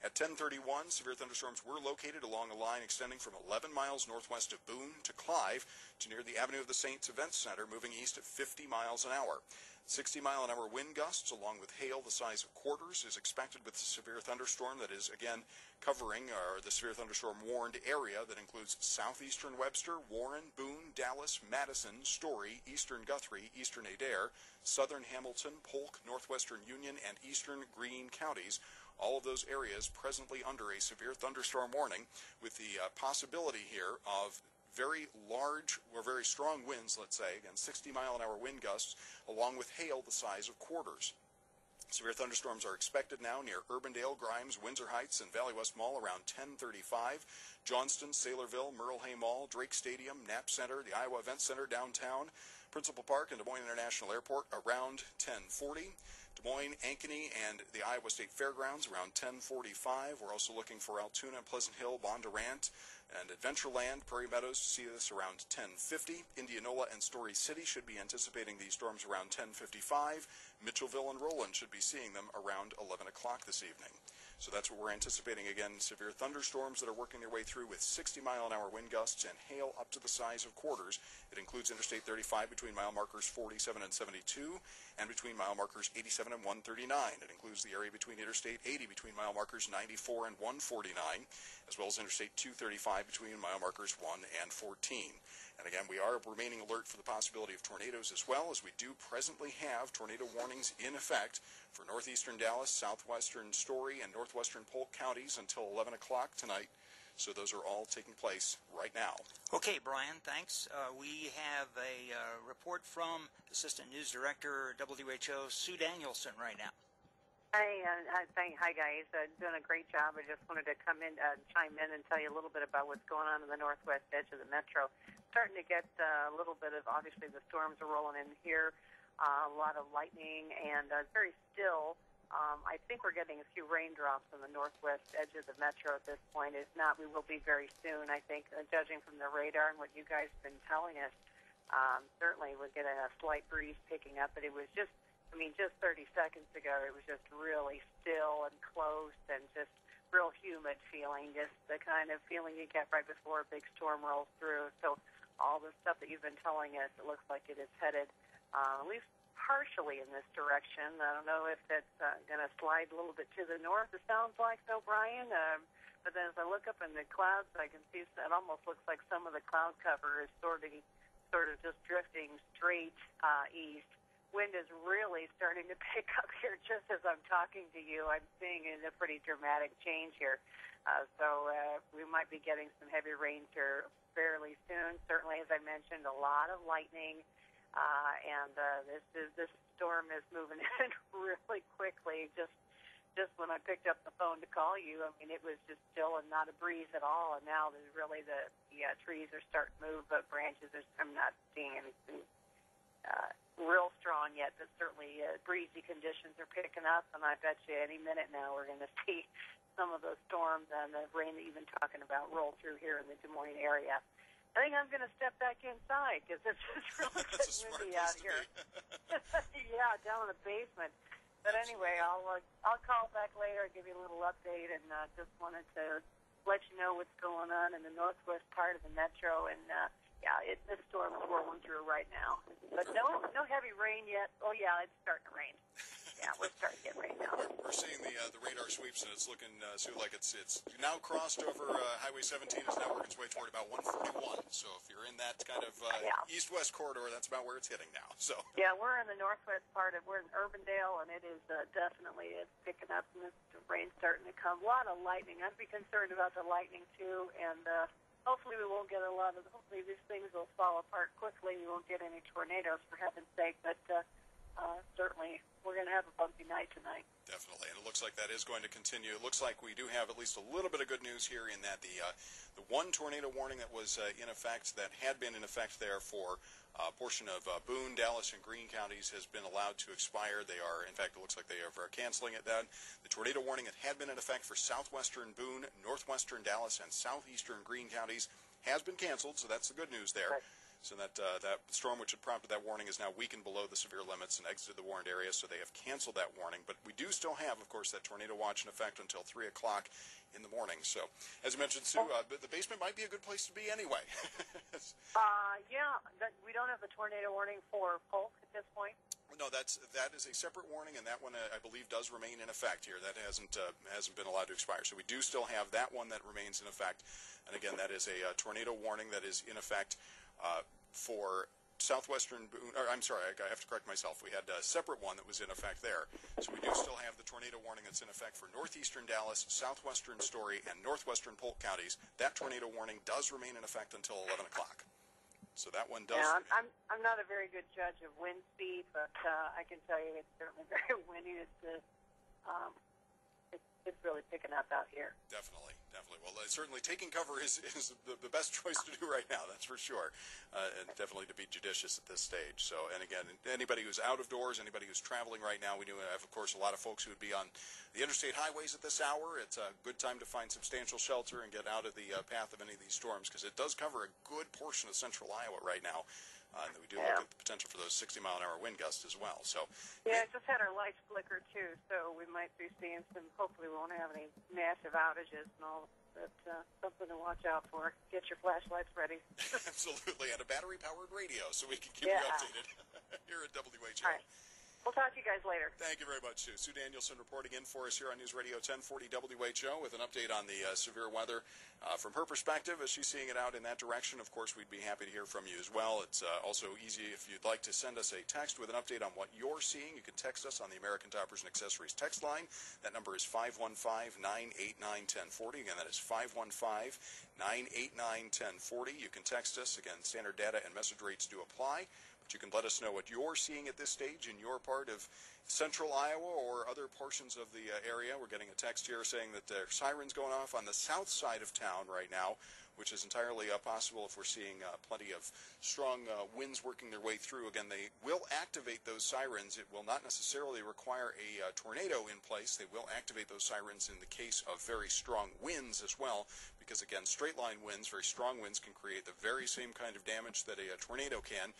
At 1031, severe thunderstorms were located along a line extending from 11 miles northwest of Boone to Clive to near the Avenue of the Saints Event Center, moving east at 50 miles an hour. 60 mile an hour wind gusts along with hail the size of quarters is expected with the severe thunderstorm that is again covering uh, the severe thunderstorm warned area that includes southeastern Webster, Warren, Boone, Dallas, Madison, Story, eastern Guthrie, eastern Adair, southern Hamilton, Polk, northwestern Union, and eastern Greene counties. All of those areas presently under a severe thunderstorm warning with the uh, possibility here of very large or very strong winds, let's say, again 60 mile an hour wind gusts, along with hail the size of quarters. Severe thunderstorms are expected now near Urbandale, Grimes, Windsor Heights, and Valley West Mall around 1035. Johnston, Saylorville, Merle Hay Mall, Drake Stadium, Knapp Center, the Iowa Event Center downtown, Principal Park, and Des Moines International Airport around 1040. Des Moines, Ankeny, and the Iowa State Fairgrounds around 1045. We're also looking for Altoona, Pleasant Hill, Bondurant, and Adventureland, Prairie Meadows to see this around 1050. Indianola and Story City should be anticipating these storms around 1055. Mitchellville and Roland should be seeing them around 11 o'clock this evening. So that's what we're anticipating. Again, severe thunderstorms that are working their way through with 60 mile an hour wind gusts and hail up to the size of quarters. It includes Interstate 35 between mile markers 47 and 72 and between mile markers 87 and 139. It includes the area between Interstate 80 between mile markers 94 and 149, as well as Interstate 235 between mile markers 1 and 14. And again, we are remaining alert for the possibility of tornadoes as well, as we do presently have tornado warnings in effect for northeastern Dallas, southwestern Story, and northwestern Polk counties until 11 o'clock tonight. So those are all taking place right now. Okay, Brian, thanks. Uh, we have a uh, report from Assistant News Director WHO Sue Danielson right now. Hi, uh, hi, hi guys. Uh, doing a great job. I just wanted to come in, uh, chime in, and tell you a little bit about what's going on in the northwest edge of the metro. Starting to get uh, a little bit of, obviously, the storms are rolling in here. Uh, a lot of lightning and uh, very still. Um, I think we're getting a few raindrops on the northwest edge of the metro at this point. If not, we will be very soon. I think, uh, judging from the radar and what you guys have been telling us, um, certainly we're getting a slight breeze picking up. But it was just, I mean, just 30 seconds ago, it was just really still and close and just real humid feeling, just the kind of feeling you get right before a big storm rolls through. So all the stuff that you've been telling us, it looks like it is headed uh, at least partially in this direction. I don't know if that's uh, going to slide a little bit to the north. It sounds like so, Brian. Um, but then as I look up in the clouds, I can see it almost looks like some of the cloud cover is sort of, sort of just drifting straight uh, east. Wind is really starting to pick up here just as I'm talking to you. I'm seeing a pretty dramatic change here. Uh, so uh, we might be getting some heavy rains here fairly soon. Certainly, as I mentioned, a lot of lightning. Uh, and uh, this is this storm is moving in really quickly. Just just when I picked up the phone to call you, I mean it was just still and not a breeze at all. And now there's really the the uh, trees are starting to move, but branches are. I'm not seeing anything uh, real strong yet, but certainly uh, breezy conditions are picking up. And I bet you any minute now we're going to see some of those storms and the rain that you've been talking about roll through here in the Des Moines area. I think I'm going to step back inside because it's just really getting windy out here. yeah, down in the basement. But anyway, I'll uh, I'll call back later, and give you a little update, and uh, just wanted to let you know what's going on in the northwest part of the metro. And uh, yeah, it, this storm is rolling through right now, but no no heavy rain yet. Oh yeah, it's starting to rain. Yeah, we're starting get rain now. We're seeing the uh, the radar sweeps, and it's looking uh, Sue like it's it's now crossed over uh, Highway 17. It's now working its way toward about 141. So if you're in that kind of uh, Yeah. east-west corridor, that's about where it's hitting now. So Yeah, we're in the northwest part of we're in Urbandale, and it is uh, definitely it's picking up, and this, the rain's starting to come. A lot of lightning. I'd be concerned about the lightning too, and uh, hopefully we won't get a lot of. Hopefully these things will fall apart quickly. We won't get any tornadoes for heaven's sake. But uh, uh, certainly we're going to have a bumpy night tonight. Definitely, and it looks like that is going to continue. It looks like we do have at least a little bit of good news here in that the uh, the one tornado warning that was uh, in effect, that had been in effect there for a portion of uh, Boone, Dallas, and Greene counties, has been allowed to expire. They are, in fact, it looks like they are canceling it. Then the tornado warning that had been in effect for southwestern Boone, northwestern Dallas, and southeastern Greene counties has been canceled. So that's the good news there. Right. So that uh, that storm which had prompted that warning is now weakened below the severe limits and exited the warned area. So they have canceled that warning. But we do still have, of course, that tornado watch in effect until three o'clock in the morning. So as I mentioned, Sue, uh, the basement might be a good place to be anyway. Uh, yeah, we don't have the tornado warning for Polk at this point. No, that's that is a separate warning, and that one uh, I believe does remain in effect here. That hasn't uh, hasn't been allowed to expire. So we do still have that one that remains in effect. And again, that is a uh, tornado warning that is in effect for southwestern Boone. Or, I'm sorry, I, I have to correct myself. We had a separate one that was in effect there. So we do still have the tornado warning that's in effect for northeastern Dallas, southwestern Story, and northwestern Polk counties. That tornado warning does remain in effect until 11 o'clock. So that one does. Yeah, I'm, I'm I'm not a very good judge of wind speed, but uh, I can tell you it's certainly very windy. It's uh, um, it's, really picking up out here. Definitely, definitely. Well, uh, certainly taking cover is, is the, the best choice to do right now. That's for sure, uh, and definitely to be judicious at this stage. So, and again, anybody who's out of doors, anybody who's traveling right now, we do have, of course, a lot of folks who would be on the interstate highways at this hour. It's a good time to find substantial shelter and get out of the uh, path of any of these storms because it does cover a good portion of central Iowa right now. Uh, and we do Yeah. look at the potential for those 60 mile an hour wind gusts as well. So, Yeah, it just had our lights flicker too, so we might be seeing some. Hopefully, we won't have any massive outages and all. But uh, something to watch out for. Get your flashlights ready. absolutely, and a battery powered radio so we can keep Yeah. you updated here at WHO. We'll talk to you guys later. Thank you very much, Sue. Sue Danielson reporting in for us here on News Radio 1040 WHO with an update on the uh, severe weather uh, from her perspective as she's seeing it out in that direction. Of course, we'd be happy to hear from you as well. It's uh, also easy if you'd like to send us a text with an update on what you're seeing. You can text us on the American Toppers and Accessories text line. That number is 515 989 1040. Again, that is 515 989 1040. You can text us. Again, standard data and message rates do apply. But you can let us know what you're seeing at this stage in your part of central Iowa or other portions of the uh, area. We're getting a text here saying that there are sirens going off on the south side of town right now, which is entirely uh, possible if we're seeing uh, plenty of strong uh, winds working their way through. Again, they will activate those sirens. It will not necessarily require a uh, tornado in place. They will activate those sirens in the case of very strong winds as well, because again, straight line winds, very strong winds, can create the very same kind of damage that a, a tornado can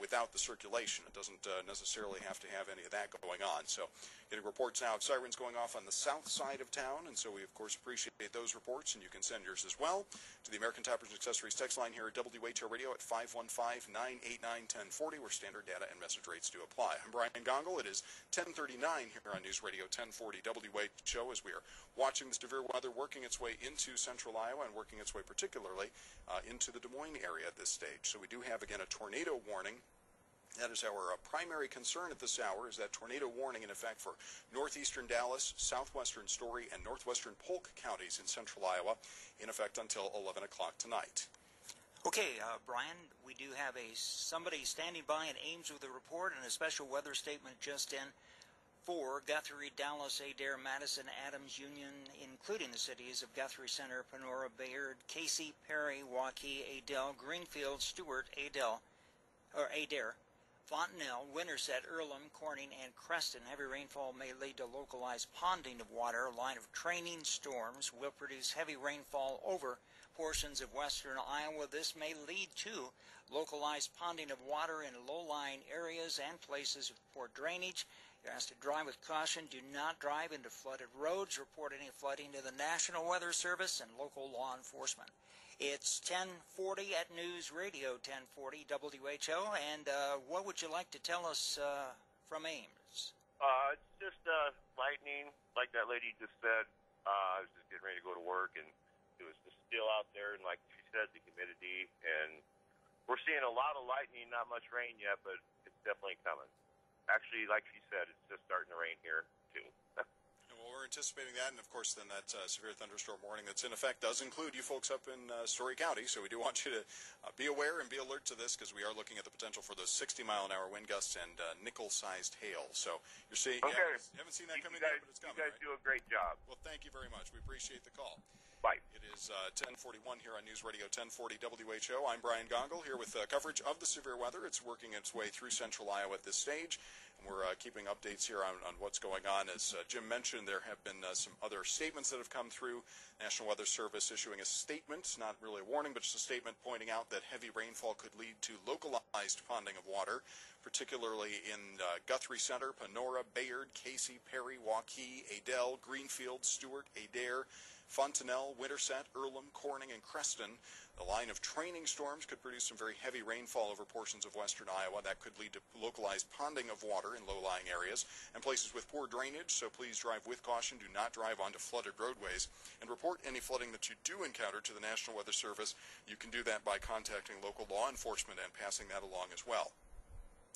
without the circulation. It doesn't uh, necessarily have to have any of that going on. So, getting reports now of sirens going off on the south side of town, and so we of course appreciate those reports, and you can send yours as well to the American Toppers and Accessories text line here at WHO Radio at 515-989-1040, where standard data and message rates do apply. I'm Brian Gongol. It is 10:39 here on News Radio 1040 WHO as we are watching the severe weather working its way into central Iowa and working its way particularly uh, into the Des Moines area at this stage. So we do have again a tornado warning. That is our uh, primary concern at this hour is that tornado warning in effect for northeastern Dallas, southwestern Story, and northwestern Polk counties in central Iowa in effect until 11 o'clock tonight. Okay, uh, Brian, we do have a somebody standing by in Ames with a report and a special weather statement just in for Guthrie, Dallas, Adair, Madison, Adams, Union, including the cities of Guthrie Center, Panora, Bayard, Casey, Perry, Waukee, Adel, Greenfield, Stuart, Adel, or Adair, Fontanelle, Winterset, Earlham, Corning, and Creston. Heavy rainfall may lead to localized ponding of water. A line of training storms will produce heavy rainfall over portions of western Iowa. This may lead to localized ponding of water in low-lying areas and places poor drainage. You're asked to drive with caution. Do not drive into flooded roads. Report any flooding to the National Weather Service and local law enforcement. It's 1040 at News Radio 1040 WHO. And uh, what would you like to tell us uh, from Ames? Uh, it's just uh, lightning, like that lady just said. Uh, I was just getting ready to go to work, and it was just still out there, and like she said, the humidity, and we're seeing a lot of lightning, not much rain yet, but it's definitely coming. Actually, like she said, it's just starting to rain here too. We're anticipating that, and of course, then that uh, severe thunderstorm warning that's in effect does include you folks up in uh, Story County. So we do want you to uh, be aware and be alert to this because we are looking at the potential for those 60 mile an hour wind gusts and uh, nickel-sized hail. So you're seeing, Okay. you haven't, you haven't seen that coming guys, yet, but it's coming. You guys right? do a great job. Well, thank you very much. We appreciate the call. Bye. It is uh, 1041 here on News Radio 1040 WHO. I'm Brian Gongol here with uh, coverage of the severe weather. It's working its way through central Iowa at this stage. We're uh, keeping updates here on, on what's going on. As uh, Jim mentioned, there have been uh, some other statements that have come through. National Weather Service issuing a statement, not really a warning, but just a statement pointing out that heavy rainfall could lead to localized ponding of water, particularly in uh, Guthrie Center, Panora, Bayard, Casey, Perry, Waukee, Adel, Greenfield, Stuart, Adair, Fontanelle, Winterset, Earlham, Corning, and Creston. The line of training storms could produce some very heavy rainfall over portions of western Iowa. That could lead to localized ponding of water in low-lying areas and places with poor drainage, so please drive with caution. Do not drive onto flooded roadways. And report any flooding that you do encounter to the National Weather Service. You can do that by contacting local law enforcement and passing that along as well.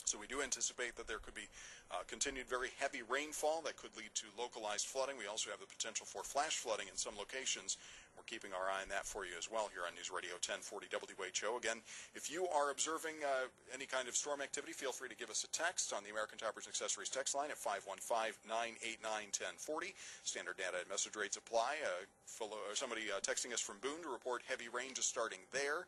So we do anticipate that there could be uh, continued very heavy rainfall that could lead to localized flooding. We also have the potential for flash flooding in some locations. We're keeping our eye on that for you as well here on News Radio 1040 WHO. Again, if you are observing uh, any kind of storm activity, feel free to give us a text on the American Toppers and Accessories text line at 515-989-1040. Standard data and message rates apply. Uh, somebody uh, texting us from Boone to report heavy rain just starting there.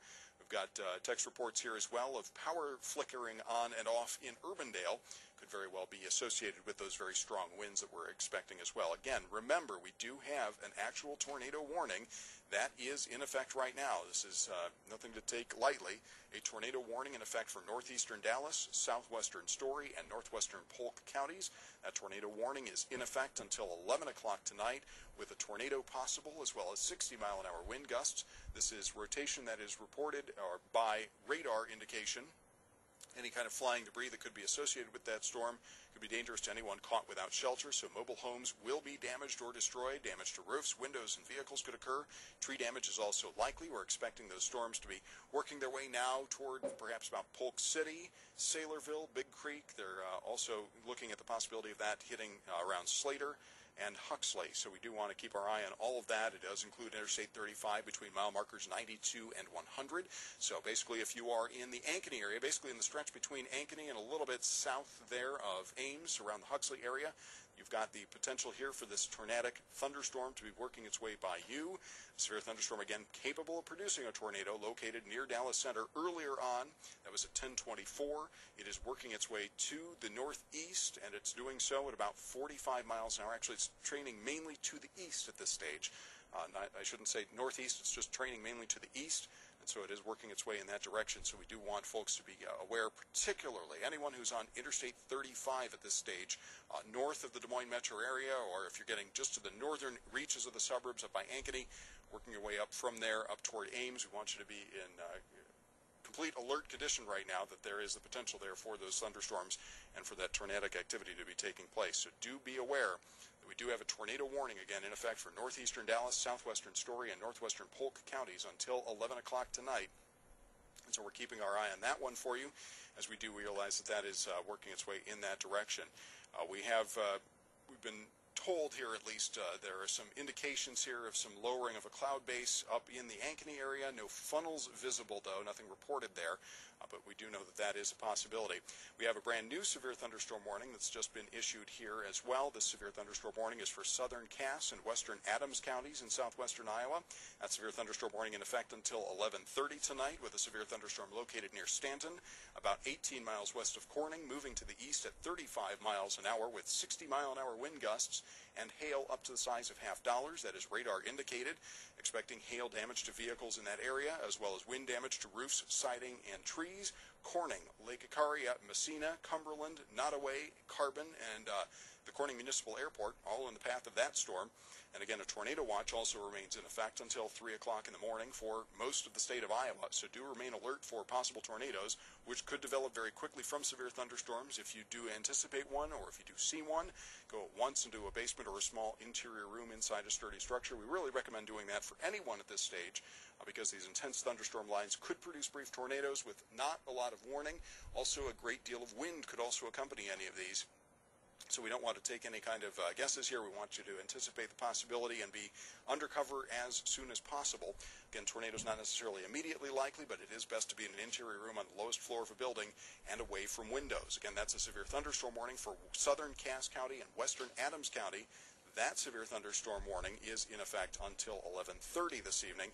We've got uh, text reports here as well of power flickering on and off in Urbandale. Could very well be associated with those very strong winds that we're expecting as well. Again, remember, we do have an actual tornado warning that is in effect right now. This is uh, nothing to take lightly. A tornado warning in effect for northeastern Dallas, southwestern Story, and northwestern Polk counties. That tornado warning is in effect until 11 o'clock tonight with a tornado possible as well as 60 mile an hour wind gusts. This is rotation that is reported or by radar indication any kind of flying debris that could be associated with that storm could be dangerous to anyone caught without shelter, so mobile homes will be damaged or destroyed. Damage to roofs, windows, and vehicles could occur. Tree damage is also likely. We're expecting those storms to be working their way now toward perhaps about Polk City, Saylorville, Big Creek. They're uh, also looking at the possibility of that hitting uh, around Slater and Huxley. So we do want to keep our eye on all of that. It does include Interstate 35 between mile markers 92 and 100. So basically, if you are in the Ankeny area, basically in the stretch between Ankeny and a little bit south there of Ames, around the Huxley area, you've got the potential here for this tornadic thunderstorm to be working its way by you. Severe thunderstorm again capable of producing a tornado located near Dallas Center earlier on. That was at 1024. It is working its way to the northeast, and it's doing so at about 45 miles an hour. Actually, it's training mainly to the east at this stage. Uh, I shouldn't say northeast, it's just training mainly to the east. So it is working its way in that direction. So we do want folks to be uh, aware, particularly anyone who's on Interstate 35 at this stage, uh, north of the Des Moines metro area, or if you're getting just to the northern reaches of the suburbs up by Ankeny, working your way up from there up toward Ames. We want you to be in uh, complete alert condition right now that there is the potential there for those thunderstorms and for that tornadic activity to be taking place. So do be aware we do have a tornado warning again in effect for northeastern Dallas, southwestern Story, and northwestern Polk counties until 11 o'clock tonight. And so we're keeping our eye on that one for you as we do realize that that is uh, working its way in that direction. Uh, we have, uh, we've been told here at least uh, there are some indications here of some lowering of a cloud base up in the Ankeny area. No funnels visible though, nothing reported there, Uh, but we do know that that is a possibility. We have a brand new severe thunderstorm warning that's just been issued here as well. This severe thunderstorm warning is for southern Cass and western Adams counties in southwestern Iowa. That severe thunderstorm warning in effect until 11:30 tonight with a severe thunderstorm located near Stanton, about 18 miles west of Corning, moving to the east at 35 miles an hour with 60 mile an hour wind gusts and hail up to the size of half dollars. That is radar indicated. Expecting hail damage to vehicles in that area, as well as wind damage to roofs, siding, and trees. Corning, Lake Icaria, Massena, Cumberland, Nodaway, Carbon, and uh, the Corning Municipal Airport, all in the path of that storm. And again, a tornado watch also remains in effect until 3 o'clock in the morning for most of the state of Iowa. So do remain alert for possible tornadoes, which could develop very quickly from severe thunderstorms. If you do anticipate one, or if you do see one, go at once into a basement or a small interior room inside a sturdy structure. We really recommend doing that for anyone at this stage uh, because these intense thunderstorm lines could produce brief tornadoes with not a lot of warning. Also, a great deal of wind could also accompany any of these. So we don't want to take any kind of uh, guesses here. We want you to anticipate the possibility and be undercover as soon as possible. Again, tornadoes not necessarily immediately likely, but it is best to be in an interior room on the lowest floor of a building and away from windows. Again, that's a severe thunderstorm warning for southern Cass County and western Adams County. That severe thunderstorm warning is in effect until 11:30 this evening.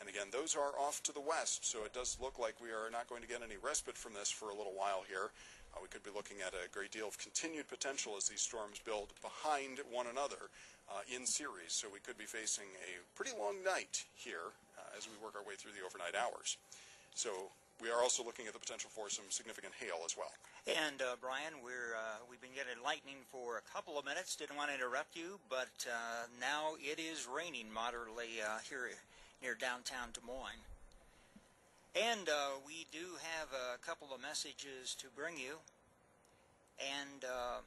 And again, those are off to the west, so it does look like we are not going to get any respite from this for a little while here. Uh, we could be looking at a great deal of continued potential as these storms build behind one another uh, in series. So we could be facing a pretty long night here uh, as we work our way through the overnight hours. So we are also looking at the potential for some significant hail as well. And uh, Brian, we're uh, we've been getting lightning for a couple of minutes. Didn't want to interrupt you, but uh, now it is raining moderately uh, here near downtown Des Moines. And uh, we do have a couple of messages to bring you, and uh,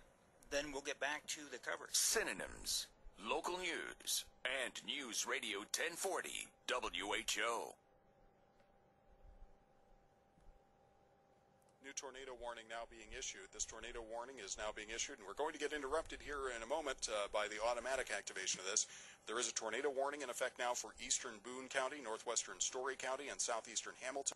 then we'll get back to the coverage. Synonyms, local news, and News Radio 1040 WHO. New tornado warning now being issued. This tornado warning is now being issued, and we're going to get interrupted here in a moment uh, by the automatic activation of this. There is a tornado warning in effect now for eastern Boone County, northwestern Story County, and southeastern Hamilton.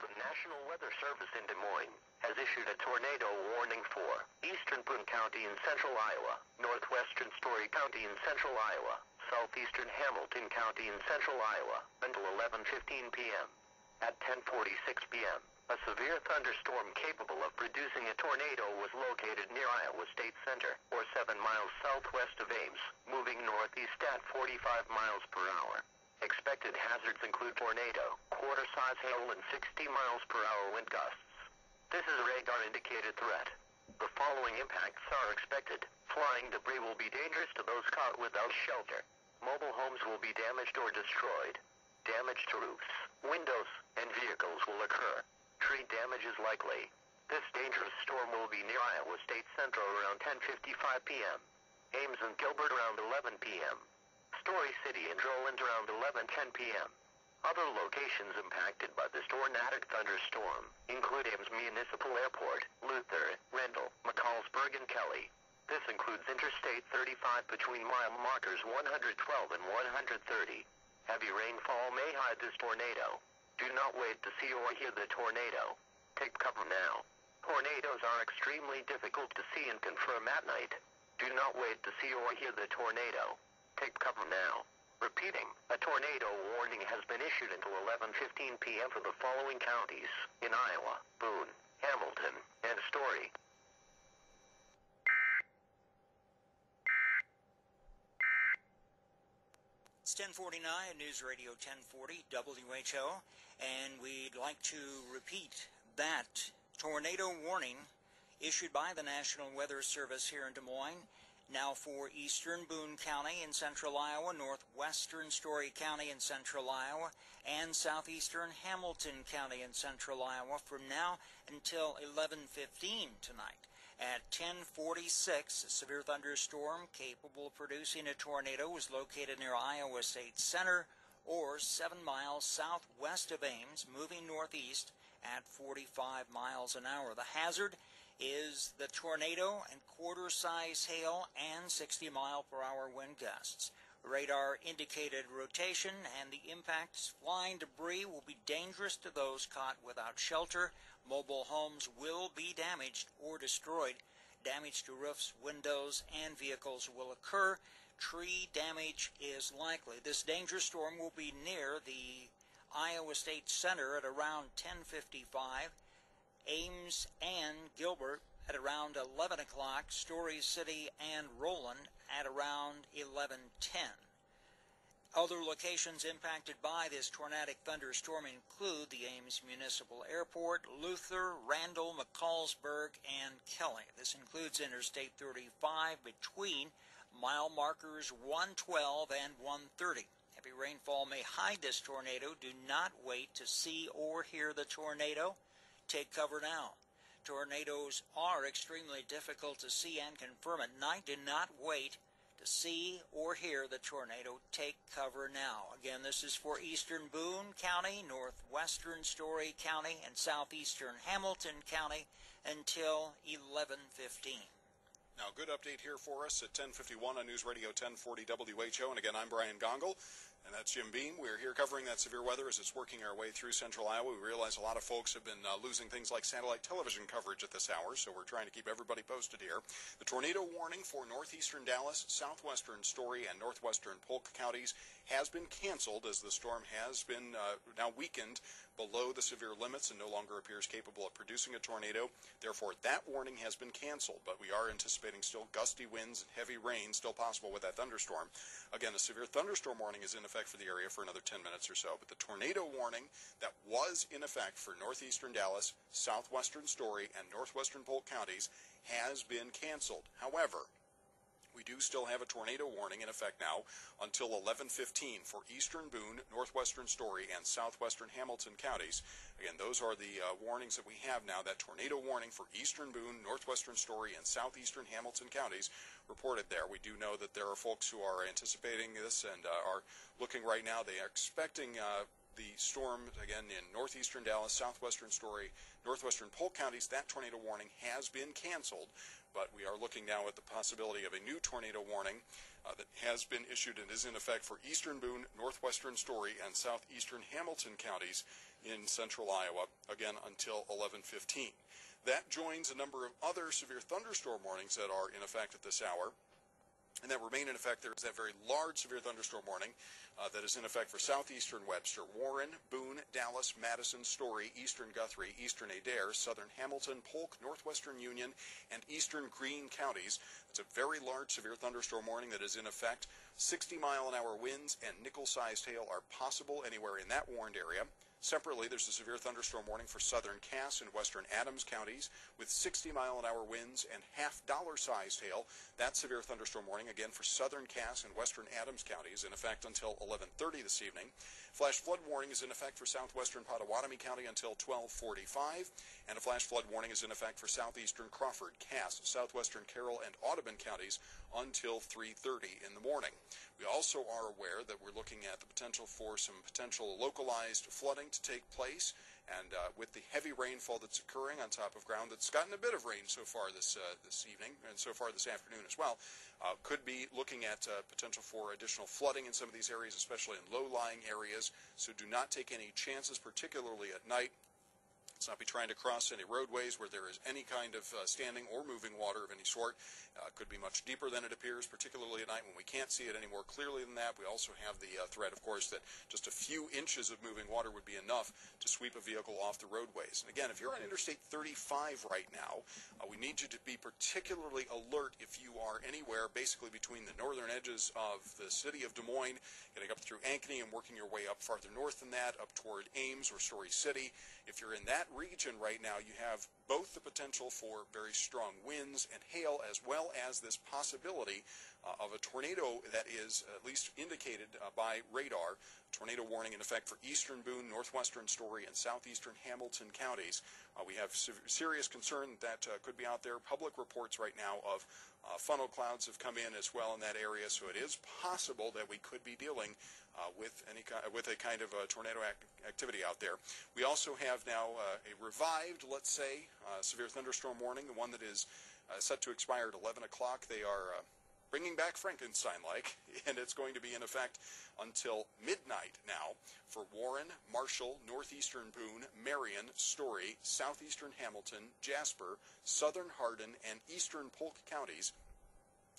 The National Weather Service in Des Moines has issued a tornado warning for eastern Boone County in central Iowa, northwestern Story County in central Iowa, southeastern Hamilton County in central Iowa until 11:15 p.m. At 10:46 p.m., a severe thunderstorm capable of producing a tornado was located near Iowa State Center, or 7 miles southwest of Ames, moving northeast at 45 miles per hour. Expected hazards include tornado, quarter-size hail, and 60 miles per hour wind gusts. This is a radar-indicated threat. The following impacts are expected. Flying debris will be dangerous to those caught without shelter. Mobile homes will be damaged or destroyed. Damage to roofs, windows, and vehicles will occur. Tree damage is likely. This dangerous storm will be near Iowa State Central around 10:55 p.m. Ames and Gilbert around 11 p.m. Story City and Roland around 11:10 p.m. Other locations impacted by this tornadic thunderstorm include Ames Municipal Airport, Luther, Randall, McCallsburg, and Kelley. This includes Interstate 35 between mile markers 112 and 130. Heavy rainfall may hide this tornado. Do not wait to see or hear the tornado. Take cover now. Tornadoes are extremely difficult to see and confirm at night. Do not wait to see or hear the tornado. Take cover now. Repeating, a tornado warning has been issued until 11:15 p.m. for the following counties in Iowa: Boone, Hamilton, and Story. It's 1049 News Radio 1040 WHO, and we'd like to repeat that tornado warning issued by the National Weather Service here in Des Moines. Now for eastern Boone County in central Iowa, northwestern Story County in central Iowa, and southeastern Hamilton County in central Iowa from now until 11:15 tonight. At 10:46, a severe thunderstorm capable of producing a tornado was located near Iowa State Center, or seven miles southwest of Ames, moving northeast at 45 miles an hour. The hazard is the tornado and quarter-size hail and 60 mile per hour wind gusts. Radar indicated rotation and the impacts flying debris will be dangerous to those caught without shelter. Mobile homes will be damaged or destroyed. Damage to roofs, windows, and vehicles will occur. Tree damage is likely. This dangerous storm will be near the Iowa State Center at around 1055. Ames and Gilbert at around 11 o'clock, Story City and Roland at around 1110. Other locations impacted by this tornadic thunderstorm include the Ames Municipal Airport, Luther, Randall, McCallsburg, and Kelley. This includes Interstate 35 between mile markers 112 and 130. Heavy rainfall may hide this tornado. Do not wait to see or hear the tornado. Take cover now. Tornadoes are extremely difficult to see and confirm at night. Do not wait to see or hear the tornado. Take cover now. Again, this is for eastern Boone County, northwestern Story County, and southeastern Hamilton County until 11:15. Now, good update here for us at 1051 on News Radio 1040 WHO. And again, I'm Brian Gongol. And that's Jim Beam. We're here covering that severe weather as it's working our way through central Iowa. We realize a lot of folks have been uh, losing things like satellite television coverage at this hour, so we're trying to keep everybody posted here. The tornado warning for northeastern Dallas, southwestern Story, and northwestern Polk counties has been canceled as the storm has been uh, now weakened below the severe limits and no longer appears capable of producing a tornado. Therefore, that warning has been canceled, but we are anticipating still gusty winds and heavy rain still possible with that thunderstorm. Again, a severe thunderstorm warning is in effect for the area for another 10 minutes or so, but the tornado warning that was in effect for northeastern Dallas, southwestern Story, and northwestern Polk counties has been canceled. However, we do still have a tornado warning in effect now until 11:15 for eastern Boone, northwestern Story, and southwestern Hamilton counties. Again, those are the uh, warnings that we have now. That tornado warning for eastern Boone, northwestern Story, and southeastern Hamilton counties reported there. We do know that there are folks who are anticipating this and uh, are looking right now. They are expecting. Uh, the storm again in northeastern Dallas, southwestern Story, northwestern Polk counties, that tornado warning has been canceled but we are looking now at the possibility of a new tornado warning uh, that has been issued and is in effect for eastern Boone, northwestern Story, and southeastern Hamilton counties in central Iowa, again until 11:15. That joins a number of other severe thunderstorm warnings that are in effect at this hour and that remain in effect. There is that very large severe thunderstorm warning uh, that is in effect for southeastern Webster, Warren, Boone, Dallas, Madison, Story, eastern Guthrie, eastern Adair, southern Hamilton, Polk, northwestern Union, and eastern Greene counties. It's a very large severe thunderstorm warning that is in effect. 60 mile an hour winds and nickel sized hail are possible anywhere in that warned area. Separately, there's a severe thunderstorm warning for southern Cass and western Adams counties with 60 mile an hour winds and half dollar sized hail. That severe thunderstorm warning again for southern Cass and western Adams counties in effect until 11:30 this evening. Flash flood warning is in effect for southwestern Pottawattamie County until 12:45, and a flash flood warning is in effect for southeastern Crawford, Cass, southwestern Carroll, and Audubon counties until 3:30 in the morning. We also are aware that we're looking at the potential for some potential localized flooding to take place. And uh, with the heavy rainfall that's occurring on top of ground that's gotten a bit of rain so far this uh, this evening and so far this afternoon as well, uh, could be looking at uh, potential for additional flooding in some of these areas, especially in low-lying areas. So do not take any chances, particularly at night. Let's not be trying to cross any roadways where there is any kind of uh, standing or moving water of any sort. Uh, could be much deeper than it appears, particularly at night when we can't see it any more clearly than that. We also have the uh, threat, of course, that just a few inches of moving water would be enough to sweep a vehicle off the roadways. And again, if you're on Interstate 35 right now, uh, we need you to be particularly alert if you are anywhere basically between the northern edges of the city of Des Moines, getting up through Ankeny and working your way up farther north than that, up toward Ames or Story City. If you're in that region right now, you have both the potential for very strong winds and hail, as well as this possibility of a tornado that is at least indicated uh, by radar. Tornado warning in effect for eastern Boone, northwestern Story, and southeastern Hamilton counties. Uh, we have serious concern that uh, could be out there. Public reports right now of uh, funnel clouds have come in as well in that area, so it is possible that we could be dealing uh, with any with a kind of a tornado act activity out there. We also have now uh, a revived, let's say, uh, severe thunderstorm warning, the one that is uh, set to expire at 11 o'clock. They are uh, bringing back Frankenstein-like, and it's going to be in effect until midnight now for Warren, Marshall, Northeastern Boone, Marion, Story, Southeastern Hamilton, Jasper, Southern Hardin, and Eastern Polk counties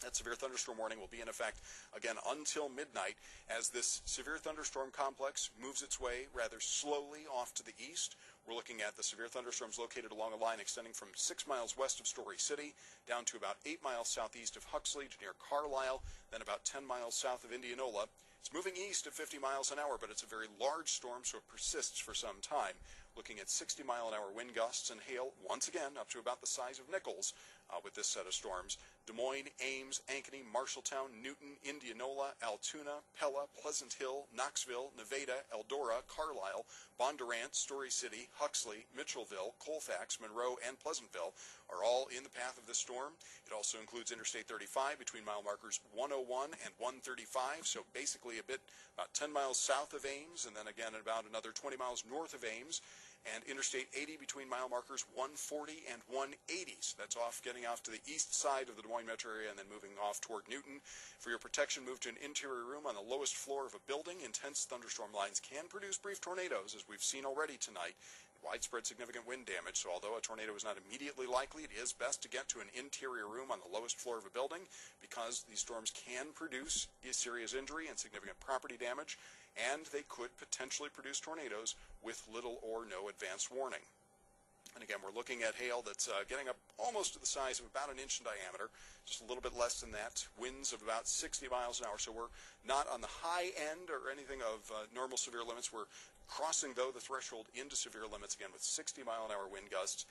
that severe thunderstorm warning will be in effect again until midnight as this severe thunderstorm complex moves its way rather slowly off to the east. We're looking at the severe thunderstorms located along a line extending from six miles west of Story City down to about eight miles southeast of Huxley to near Carlisle, then about 10 miles south of Indianola. It's moving east at 50 miles an hour, but it's a very large storm, so it persists for some time. Looking at 60 mile an hour wind gusts and hail, once again up to about the size of nickels, uh, with this set of storms. Des Moines, Ames, Ankeny, Marshalltown, Newton, Indianola, Altoona, Pella, Pleasant Hill, Knoxville, Nevada, Eldora, Carlisle, Bondurant, Story City, Huxley, Mitchellville, Colfax, Monroe, and Pleasantville are all in the path of this storm. It also includes Interstate 35 between mile markers 101 and 135, so basically a bit about 10 miles south of Ames, and then again about another 20 miles north of Ames and Interstate 80 between mile markers 140 and 180. So that's off, getting off to the east side of the Des Moines metro area and then moving off toward Newton. For your protection, move to an interior room on the lowest floor of a building. Intense thunderstorm lines can produce brief tornadoes, as we've seen already tonight. Widespread significant wind damage, so although a tornado is not immediately likely, it is best to get to an interior room on the lowest floor of a building because these storms can produce serious injury and significant property damage and they could potentially produce tornadoes with little or no advance warning. And again, we're looking at hail that's uh, getting up almost to the size of about an inch in diameter, just a little bit less than that. Winds of about 60 miles an hour. So we're not on the high end or anything of uh, normal severe limits. We're crossing, though, the threshold into severe limits again with 60 mile an hour wind gusts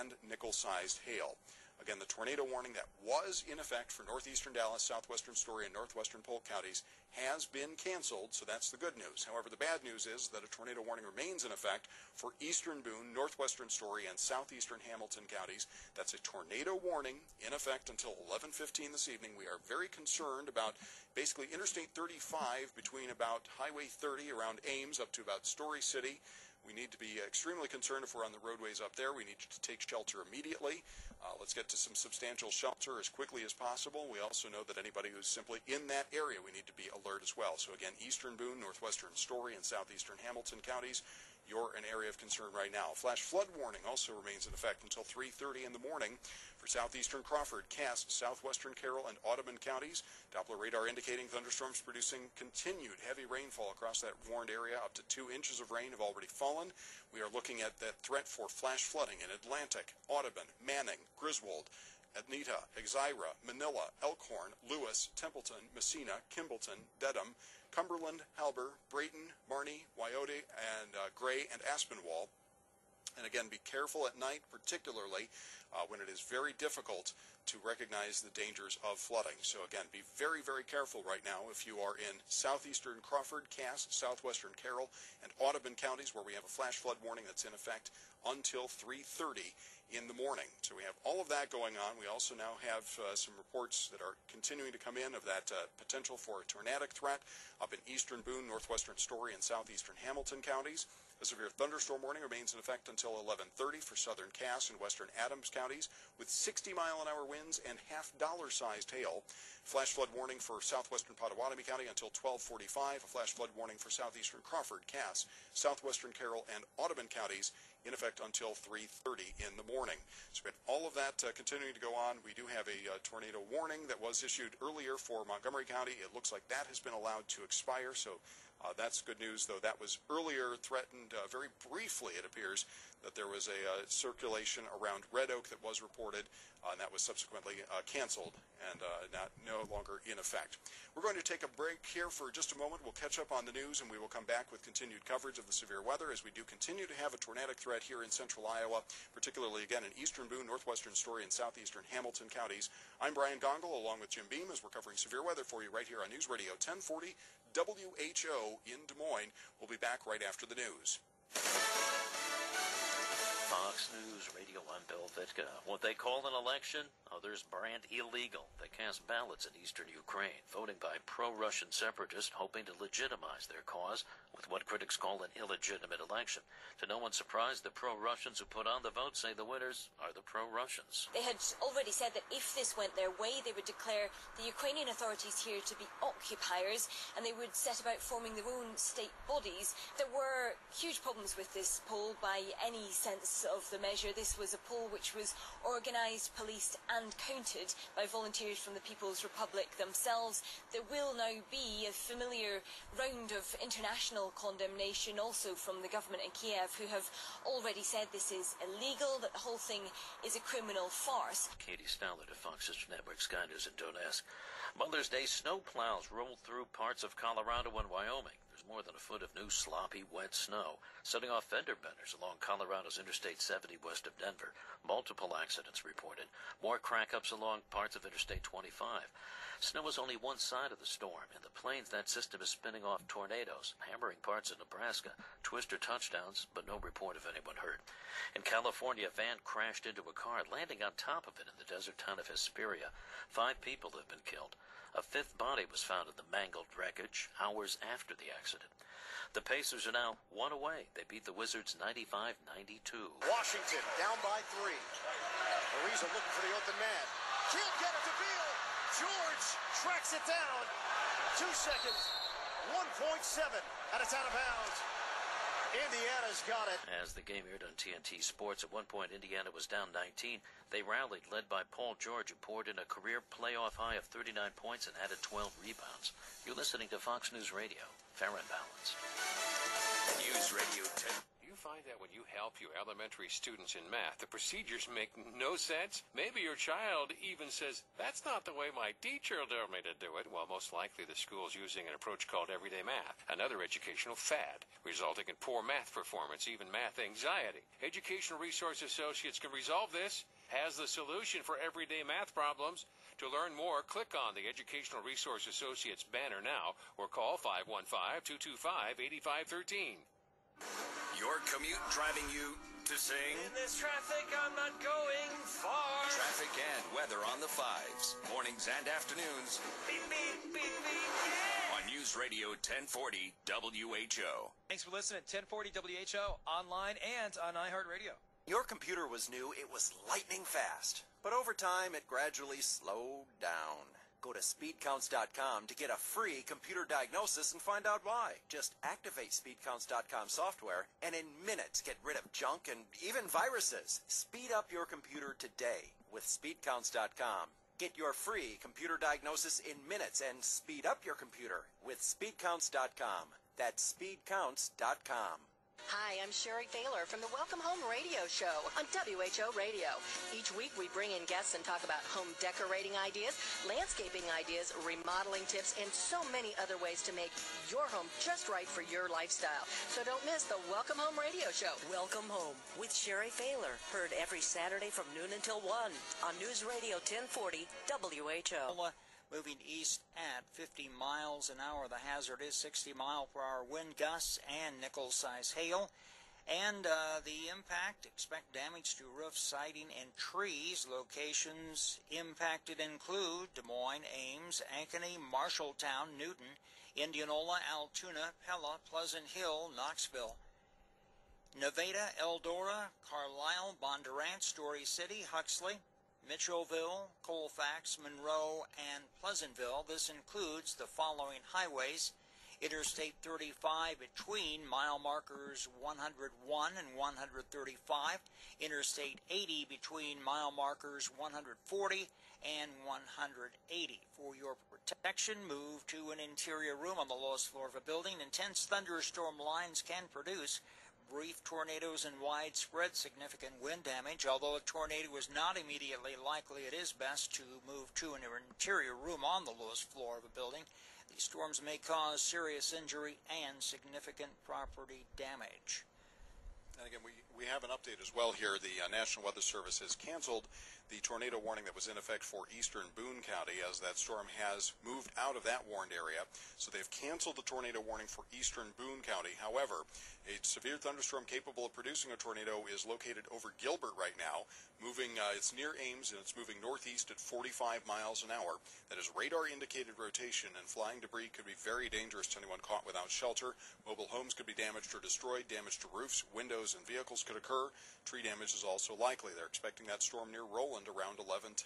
and nickel sized hail. Again, the tornado warning that was in effect for northeastern Dallas, southwestern Story, and northwestern Polk counties has been canceled, so that's the good news. However, the bad news is that a tornado warning remains in effect for eastern Boone, northwestern Story, and southeastern Hamilton counties. That's a tornado warning in effect until 11:15 this evening. We are very concerned about basically Interstate 35 between about Highway 30 around Ames up to about Story City. We need to be extremely concerned if we're on the roadways up there. We need to take shelter immediately. Uh, let's get to some substantial shelter as quickly as possible. We also know that anybody who's simply in that area, we need to be alert as well. So again, eastern Boone, northwestern Story, and southeastern Hamilton counties, you're an area of concern right now. Flash flood warning also remains in effect until 3.30 in the morning for southeastern Crawford, Cass, southwestern Carroll, and Audubon counties. Doppler radar indicating thunderstorms producing continued heavy rainfall across that warned area. Up to two inches of rain have already fallen. We are looking at that threat for flash flooding in Atlantic, Audubon, Manning, Griswold, Anita, Exira, Manilla, Elkhorn, Lewis, Templeton, Massena, Kimballton, Dedham, Cumberland, Halbur, Brayton, Marne, Wiota, and uh, Gray, and Aspinwall. And again, be careful at night, particularly uh, when it is very difficult to recognize the dangers of flooding. So again, be very, very careful right now if you are in southeastern Crawford, Cass, southwestern Carroll, and Audubon counties where we have a flash flood warning that's in effect until 3.30 in the morning. So we have all of that going on. We also now have uh, some reports that are continuing to come in of that uh, potential for a tornadic threat up in eastern Boone, northwestern Story, and southeastern Hamilton counties. A severe thunderstorm warning remains in effect until 11:30 for southern Cass and western Adams counties, with 60 mile an hour winds and half dollar sized hail. Flash flood warning for southwestern Pottawattamie County until 12:45. A flash flood warning for southeastern Crawford, Cass, southwestern Carroll, and Audubon counties in effect until 3.30 in the morning. So we have all of that uh, continuing to go on. We do have a uh, tornado warning that was issued earlier for Montgomery County. It looks like that has been allowed to expire, so uh, that's good news, though that was earlier threatened uh, very briefly, it appears, that there was a uh, circulation around Red Oak that was reported, uh, and that was subsequently uh, canceled and uh, not no longer in effect. We're going to take a break here for just a moment. We'll catch up on the news, and we will come back with continued coverage of the severe weather as we do continue to have a tornadic threat here in central Iowa, particularly again in eastern Boone, northwestern Story, and southeastern Hamilton counties. I'm Brian Gongol, along with Jim Beam, as we're covering severe weather for you right here on News Radio 1040 WHO in Des Moines. We'll be back right after the news. Fox News Radio, I'm Bill Vitka. What they call an election, others brand illegal. They cast ballots in eastern Ukraine, voting by pro-Russian separatists hoping to legitimize their cause with what critics call an illegitimate election. To no one's surprise, the pro-Russians who put on the vote say the winners are the pro-Russians. They had already said that if this went their way, they would declare the Ukrainian authorities here to be occupiers, and they would set about forming their own state bodies. There were huge problems with this poll by any sense of the measure. This was a poll which was organised, policed and counted by volunteers from the People's Republic themselves. There will now be a familiar round of international condemnation also from the government in Kiev who have already said this is illegal, that the whole thing is a criminal farce. Katie Stallard of Fox Sister Network Sky News in Donetsk. Mother's Day snow plows rolled through parts of Colorado and Wyoming. More than a foot of new sloppy, wet snow, setting off fender benders along Colorado's Interstate 70 west of Denver. Multiple accidents reported. More crack-ups along parts of Interstate 25. Snow is only one side of the storm. In the plains, that system is spinning off tornadoes, hammering parts of Nebraska. Twister touchdowns, but no report of anyone hurt. In California, a van crashed into a car, landing on top of it in the desert town of Hesperia. Five people have been killed. A fifth body was found in the mangled wreckage hours after the accident. The Pacers are now one away. They beat the Wizards 95-92. Washington down by three. Ariza looking for the open man. Can't get it to Beal. George tracks it down. Two seconds. 1.7 and it's out of bounds. Indiana's got it. As the game aired on TNT Sports, at one point Indiana was down 19. They rallied, led by Paul George, who poured in a career playoff high of 39 points and added 12 rebounds. You're listening to Fox News Radio, fair and balanced. News Radio 10. Find that when you help your elementary students in math, the procedures make no sense? Maybe your child even says, that's not the way my teacher told me to do it. Well, most likely the school's using an approach called everyday math, another educational fad, resulting in poor math performance, even math anxiety. Educational Resource Associates can resolve this, has the solution for everyday math problems. To learn more, click on the Educational Resource Associates banner now or call 515-225-8513. Your commute driving you to sing? In this traffic, I'm not going far. Traffic and weather on the fives, mornings and afternoons. Beep, beep, beep, beep, yeah. On News Radio 1040 WHO. Thanks for listening to 1040 WHO online and on iHeartRadio. Your computer was new, it was lightning fast. But over time, it gradually slowed down. Go to speedcounts.com to get a free computer diagnosis and find out why. Just activate speedcounts.com software and in minutes get rid of junk and even viruses. Speed up your computer today with speedcounts.com. Get your free computer diagnosis in minutes and speed up your computer with speedcounts.com. That's speedcounts.com. Hi, I'm Sherry Thaler from the Welcome Home Radio Show on WHO Radio. Each week we bring in guests and talk about home decorating ideas, landscaping ideas, remodeling tips, and so many other ways to make your home just right for your lifestyle. So don't miss the Welcome Home Radio Show. Welcome Home with Sherry Thaler. Heard every Saturday from noon until 1 on News Radio 1040 WHO. Moving east at 50 miles an hour. The hazard is 60 mile per hour wind gusts and nickel size hail. And uh, the impact, expect damage to roofs, siding, and trees. Locations impacted include Des Moines, Ames, Ankeny, Marshalltown, Newton, Indianola, Altoona, Pella, Pleasant Hill, Knoxville. Nevada, Eldora, Carlisle, Bondurant, Story City, Huxley, Mitchellville, Colfax, Monroe, and Pleasantville. This includes the following highways. Interstate 35 between mile markers 101 and 135. Interstate 80 between mile markers 140 and 180. For your protection, move to an interior room on the lowest floor of a building. Intense thunderstorm lines can produce brief tornadoes and widespread significant wind damage. Although a tornado is not immediately likely, it is best to move to an interior room on the lowest floor of a building. These storms may cause serious injury and significant property damage. And again, we, we have an update as well here. The uh, National Weather Service has canceled the tornado warning that was in effect for eastern Boone County as that storm has moved out of that warned area. So they've canceled the tornado warning for eastern Boone County. However, a severe thunderstorm capable of producing a tornado is located over Gilbert right now. Moving, uh, it's near Ames and it's moving northeast at 45 miles an hour. That is radar indicated rotation and flying debris could be very dangerous to anyone caught without shelter. Mobile homes could be damaged or destroyed. Damage to roofs, windows, and vehicles could occur. Tree damage is also likely. They're expecting that storm near Roland around 1110.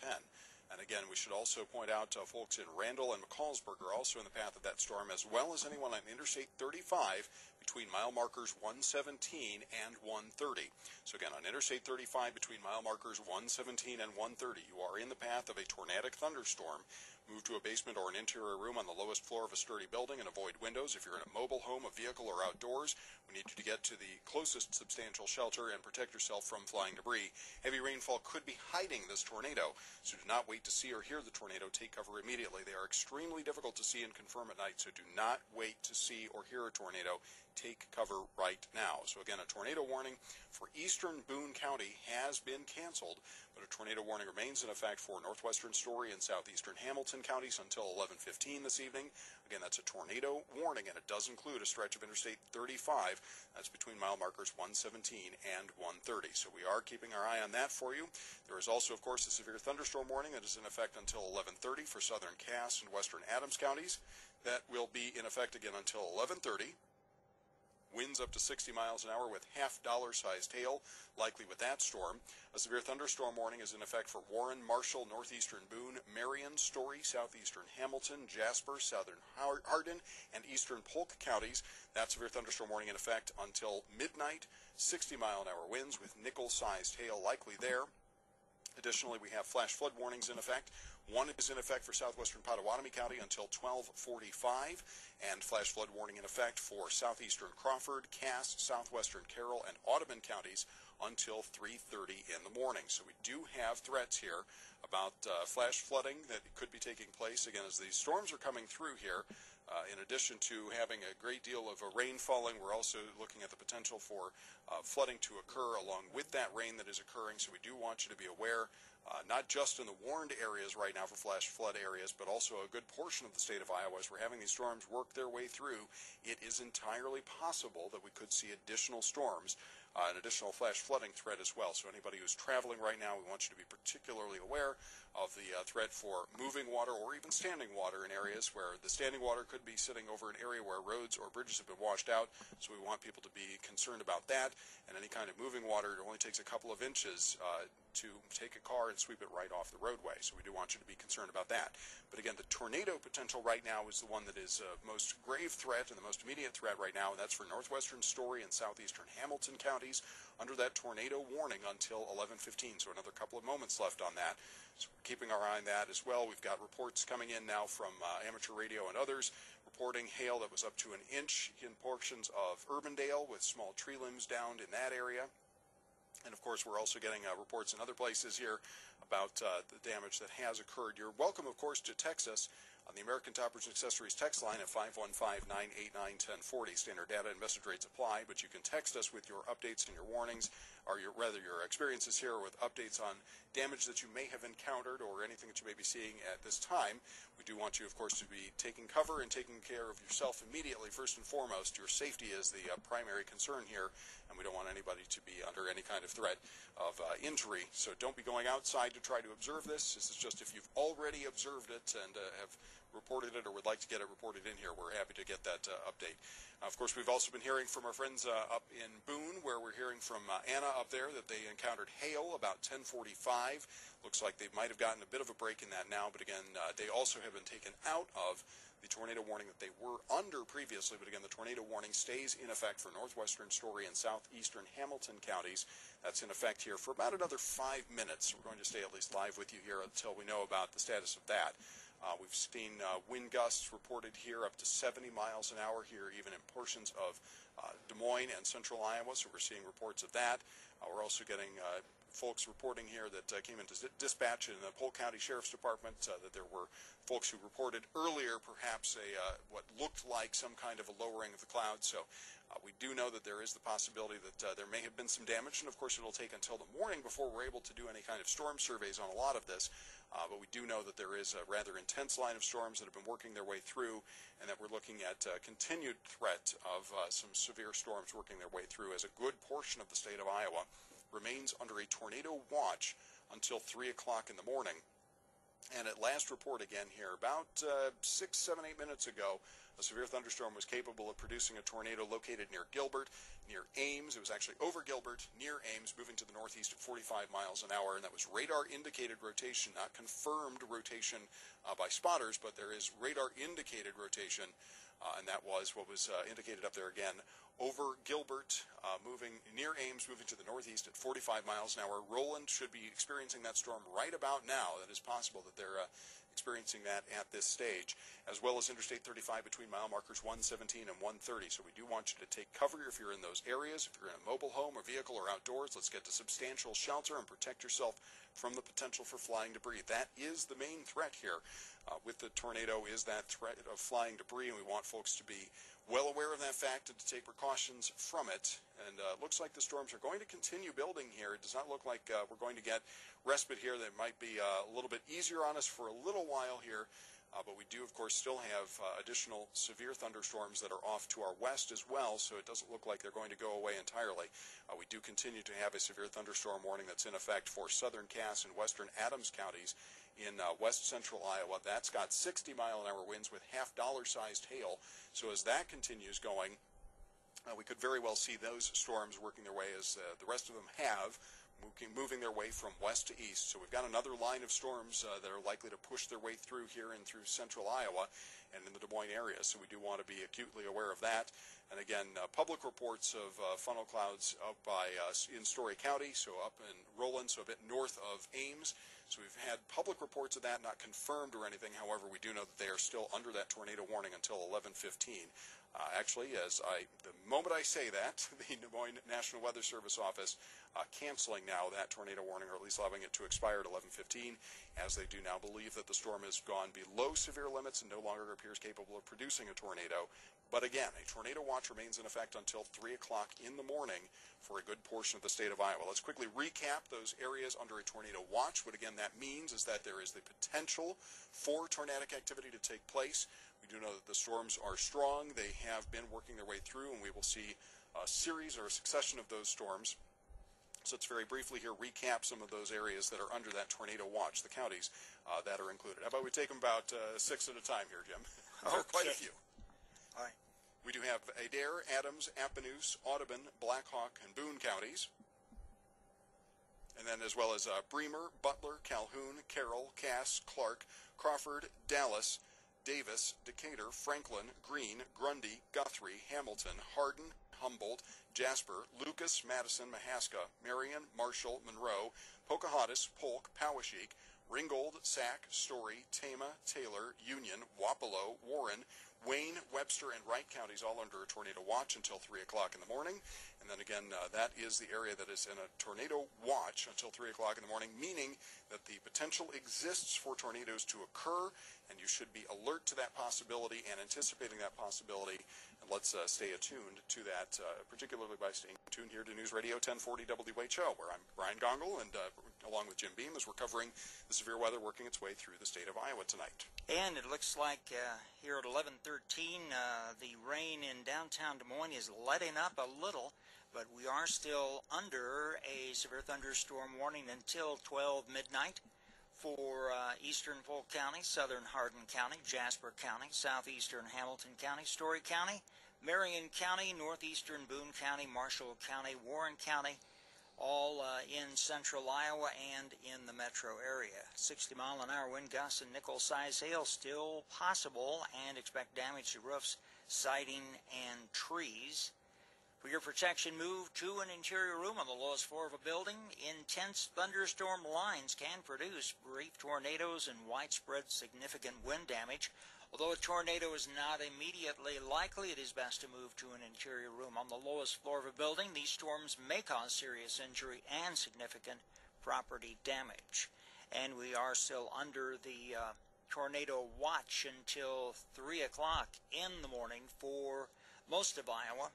And again, we should also point out uh, folks in Randall and McCallsburg are also in the path of that storm, as well as anyone on Interstate 35 between mile markers 117 and 130. So again, on Interstate 35 between mile markers 117 and 130, you are in the path of a tornadic thunderstorm Move to a basement or an interior room on the lowest floor of a sturdy building and avoid windows. If you're in a mobile home, a vehicle, or outdoors, we need you to get to the closest substantial shelter and protect yourself from flying debris. Heavy rainfall could be hiding this tornado, so do not wait to see or hear the tornado. Take cover immediately. They are extremely difficult to see and confirm at night, so do not wait to see or hear a tornado. Take cover right now. So again, a tornado warning for eastern Boone County has been canceled, but a tornado warning remains in effect for northwestern Story and southeastern Hamilton counties until 11:15 this evening. Again, that's a tornado warning, and it does include a stretch of Interstate 35. That's between mile markers 117 and 130. So we are keeping our eye on that for you. There is also, of course, a severe thunderstorm warning that is in effect until 11:30 for southern Cass and western Adams counties. That will be in effect again until 11:30. Winds up to 60 miles an hour with half dollar sized hail, likely with that storm. A severe thunderstorm warning is in effect for Warren, Marshall, northeastern Boone, Marion, Story, southeastern Hamilton, Jasper, southern Hardin, and eastern Polk counties. That severe thunderstorm warning in effect until midnight. 60 mile an hour winds with nickel sized hail likely there. Additionally, we have flash flood warnings in effect. One is in effect for southwestern Pottawattamie County until 1245, and flash flood warning in effect for southeastern Crawford, Cass, southwestern Carroll, and Audubon counties until 3.30 in the morning. So we do have threats here about uh, flash flooding that could be taking place. Again, as these storms are coming through here, uh, in addition to having a great deal of uh, rain falling, we're also looking at the potential for uh, flooding to occur along with that rain that is occurring. So we do want you to be aware, uh, not just in the warned areas right now for flash flood areas, but also a good portion of the state of Iowa as we're having these storms work their way through. It is entirely possible that we could see additional storms uh, an additional flash flooding threat as well. So anybody who's traveling right now, we want you to be particularly aware of the uh, threat for moving water or even standing water in areas where the standing water could be sitting over an area where roads or bridges have been washed out. So we want people to be concerned about that. And any kind of moving water, it only takes a couple of inches uh, to take a car and sweep it right off the roadway. So we do want you to be concerned about that. But again, the tornado potential right now is the one that is uh, most grave threat and the most immediate threat right now, and that's for northwestern Story and southeastern Hamilton counties under that tornado warning until 11:15. So another couple of moments left on that. So we're keeping our eye on that as well. We've got reports coming in now from uh, amateur radio and others reporting hail that was up to an inch in portions of Urbandale with small tree limbs downed in that area. And of course, we're also getting uh, reports in other places here about uh, the damage that has occurred. You're welcome, of course, to text us on the American Toppers and Accessories text line at 515-989-1040. Standard data and message rates apply, but you can text us with your updates and your warnings, or your, rather your experiences here with updates on damage that you may have encountered or anything that you may be seeing at this time. We do want you, of course, to be taking cover and taking care of yourself immediately. First and foremost, your safety is the uh, primary concern here, and we don't want anybody to be under any kind of threat of uh, injury. So don't be going outside to try to observe this. This is just if you've already observed it and uh, have reported it or would like to get it reported in here, we're happy to get that uh, update. Of course, we've also been hearing from our friends uh, up in Boone, where we're hearing from uh, Anna up there that they encountered hail about 1045. Looks like they might have gotten a bit of a break in that now, but again, uh, they also have been taken out of the tornado warning that they were under previously, but again, the tornado warning stays in effect for northwestern Story and southeastern Hamilton counties. That's in effect here for about another five minutes. We're going to stay at least live with you here until we know about the status of that. Uh, we've seen uh, wind gusts reported here up to 70 miles an hour here, even in portions of uh, Des Moines and central Iowa, so we're seeing reports of that. Uh, we're also getting uh, folks reporting here that uh, came into dispatch in the Polk County Sheriff's Department that there were folks who reported earlier perhaps a what looked like some kind of a lowering of the clouds. So we do know that there is the possibility that there may have been some damage, and of course it'll take until the morning before we're able to do any kind of storm surveys on a lot of this. Uh, but we do know that there is a rather intense line of storms that have been working their way through, and that we're looking at uh, continued threat of uh, some severe storms working their way through as a good portion of the state of Iowa remains under a tornado watch until 3 o'clock in the morning. And at last report again here, about uh, six, seven, eight minutes ago, a severe thunderstorm was capable of producing a tornado located near Gilbert, near Ames. It was actually over Gilbert, near Ames, moving to the northeast at 45 miles an hour, and that was radar indicated rotation, not confirmed rotation uh, by spotters, but there is radar indicated rotation, uh, and that was what was uh, indicated up there again over Gilbert, uh, moving near Ames, moving to the northeast at 45 miles an hour. Roland should be experiencing that storm right about now. That is possible that they're uh, experiencing that at this stage, as well as Interstate 35 between mile markers 117 and 130. So we do want you to take cover if you're in those areas. If you're in a mobile home or vehicle or outdoors, let's get to substantial shelter and protect yourself from the potential for flying debris. That is the main threat here uh, with the tornado is that threat of flying debris, and we want folks to be well aware of that fact and to take precautions from it. And uh, looks like the storms are going to continue building here. It does not look like uh, we're going to get respite here. That might be uh, a little bit easier on us for a little while here. Uh, but we do, of course, still have uh, additional severe thunderstorms that are off to our west as well, so it doesn't look like they're going to go away entirely. We do continue to have a severe thunderstorm warning that's in effect for southern Cass and western Adams counties in uh, west central Iowa. That's got 60 mile an hour winds with half dollar sized hail. So as that continues going, uh, we could very well see those storms working their way as uh, the rest of them have moving their way from west to east. So we've got another line of storms uh, that are likely to push their way through here and through central Iowa and in the Des Moines area. So we do want to be acutely aware of that. And again, uh, public reports of uh, funnel clouds up by uh, in Story County, so up in Roland, so a bit north of Ames. So we've had public reports of that, not confirmed or anything. However, we do know that they are still under that tornado warning until 11:15. Uh, actually, as I, the moment I say that, the Des Moines National Weather Service office uh, canceling now that tornado warning, or at least allowing it to expire at 11:15, as they do now believe that the storm has gone below severe limits and no longer appears capable of producing a tornado. But again, a tornado watch remains in effect until 3 o'clock in the morning for a good portion of the state of Iowa. Let's quickly recap those areas under a tornado watch. What again that means is that there is the potential for tornadic activity to take place We do know that the storms are strong. They have been working their way through, and we will see a series or a succession of those storms. So let's very briefly here recap some of those areas that are under that tornado watch, the counties uh, that are included. How about we take them about uh, six at a time here, Jim? there are quite a few. Right. We do have Adair, Adams, Appanoose, Audubon, Blackhawk, and Boone counties. And then as well as uh, Bremer, Butler, Calhoun, Carroll, Cass, Clark, Crawford, Dallas, Davis, Decatur, Franklin, Greene, Grundy, Guthrie, Hamilton, Hardin, Humboldt, Jasper, Lucas, Madison, Mahaska, Marion, Marshall, Monroe, Pocahontas, Polk, Poweshiek, Ringgold, Sac, Story, Tama, Taylor, Union, Wapello, Warren, Wayne, Webster, and Wright counties all under a tornado watch until 3 o'clock in the morning. And then again, uh, that is the area that is in a tornado watch until 3 o'clock in the morning, meaning that the potential exists for tornadoes to occur, and you should be alert to that possibility and anticipating that possibility. And let's uh, stay attuned to that, uh, particularly by staying tuned here to News Radio 1040 WHO, where I'm Brian Gongol, and uh, along with Jim Beam, as we're covering the severe weather working its way through the state of Iowa tonight. And it looks like uh, here at 11:13, uh, the rain in downtown Des Moines is letting up a little but we are still under a severe thunderstorm warning until 12 midnight for uh, eastern Polk County, southern Hardin County, Jasper County, southeastern Hamilton County, Story County, Marion County, northeastern Boone County, Marshall County, Warren County, all uh, in central Iowa and in the metro area. 60 mile an hour wind gusts and nickel size hail still possible and expect damage to roofs, siding, and trees. For your protection, move to an interior room on the lowest floor of a building. Intense thunderstorm lines can produce brief tornadoes and widespread significant wind damage. Although a tornado is not immediately likely, it is best to move to an interior room on the lowest floor of a building. These storms may cause serious injury and significant property damage. And we are still under the uh, tornado watch until 3 o'clock in the morning for most of Iowa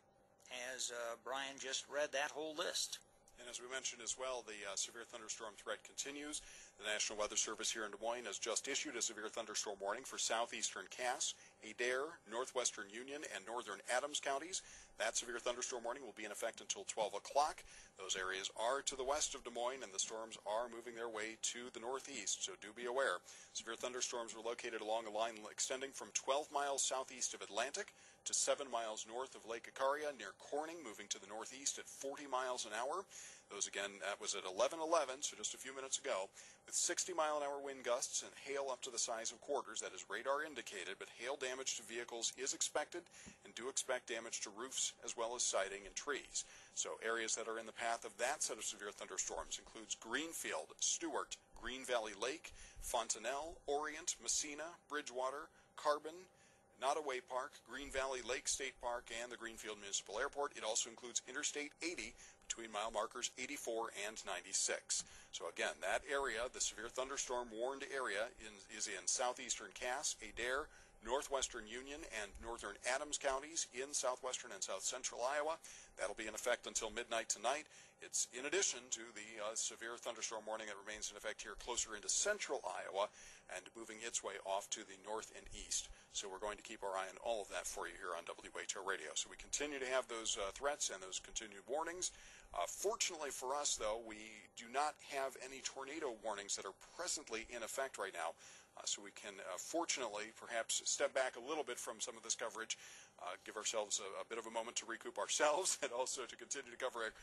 as uh, Brian just read that whole list. And as we mentioned as well, the uh, severe thunderstorm threat continues. The National Weather Service here in Des Moines has just issued a severe thunderstorm warning for southeastern Cass, Adair, northwestern Union, and northern Adams counties. That severe thunderstorm warning will be in effect until 12 o'clock. Those areas are to the west of Des Moines, and the storms are moving their way to the northeast, so do be aware. Severe thunderstorms were located along a line extending from 12 miles southeast of Atlantic to 7 miles north of Lake Icaria near Corning, moving to the northeast at 40 miles an hour. Those again, that was at 11:11, so just a few minutes ago, with 60 mile an hour wind gusts and hail up to the size of quarters. That is radar indicated, but hail damage to vehicles is expected, and do expect damage to roofs as well as siding and trees. So areas that are in the path of that set of severe thunderstorms includes Greenfield, Stuart, Green Valley Lake, Fontanelle, Orient, Massena, Bridgewater, Carbon, Nodaway Park, Green Valley Lake State Park, and the Greenfield Municipal Airport. It also includes Interstate 80 between mile markers 84 and 96. So again, that area, the severe thunderstorm warned area, is in southeastern Cass, Adair, northwestern Union, and northern Adams counties in southwestern and south central Iowa. That'll be in effect until midnight tonight. It's in addition to the uh, severe thunderstorm warning that remains in effect here closer into central Iowa and moving its way off to the north and east. So we're going to keep our eye on all of that for you here on WHO Radio. So we continue to have those uh, threats and those continued warnings. Uh, fortunately for us, though, we do not have any tornado warnings that are presently in effect right now. Uh, so we can, uh, fortunately, perhaps step back a little bit from some of this coverage, uh, give ourselves a, a, bit of a moment to recoup ourselves, and also to continue to cover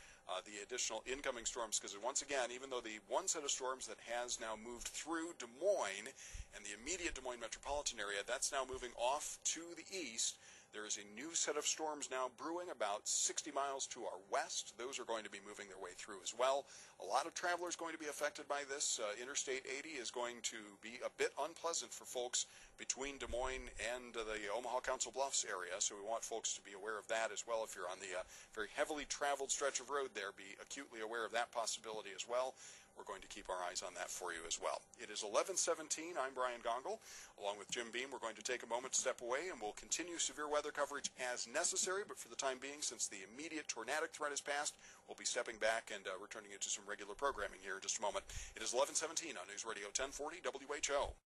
the additional incoming storms. Because once again, even though the one set of storms that has now moved through Des Moines and the immediate Des Moines metropolitan area, that's now moving off to the east. There is a new set of storms now brewing about 60 miles to our west. Those are going to be moving their way through as well. A lot of travelers going to be affected by this. Uh, Interstate 80 is going to be a bit unpleasant for folks between Des Moines and uh, the Omaha Council Bluffs area, so we want folks to be aware of that as well. If you're on the uh, very heavily traveled stretch of road there, be acutely aware of that possibility as well. We're going to keep our eyes on that for you as well. It is 1117. I'm Brian Gongol. Along with Jim Beam, we're going to take a moment to step away and we'll continue severe weather coverage as necessary. But for the time being, since the immediate tornadic threat is passed, we'll be stepping back and uh, returning to some regular programming here in just a moment. It is 1117 on News Radio 1040 WHO.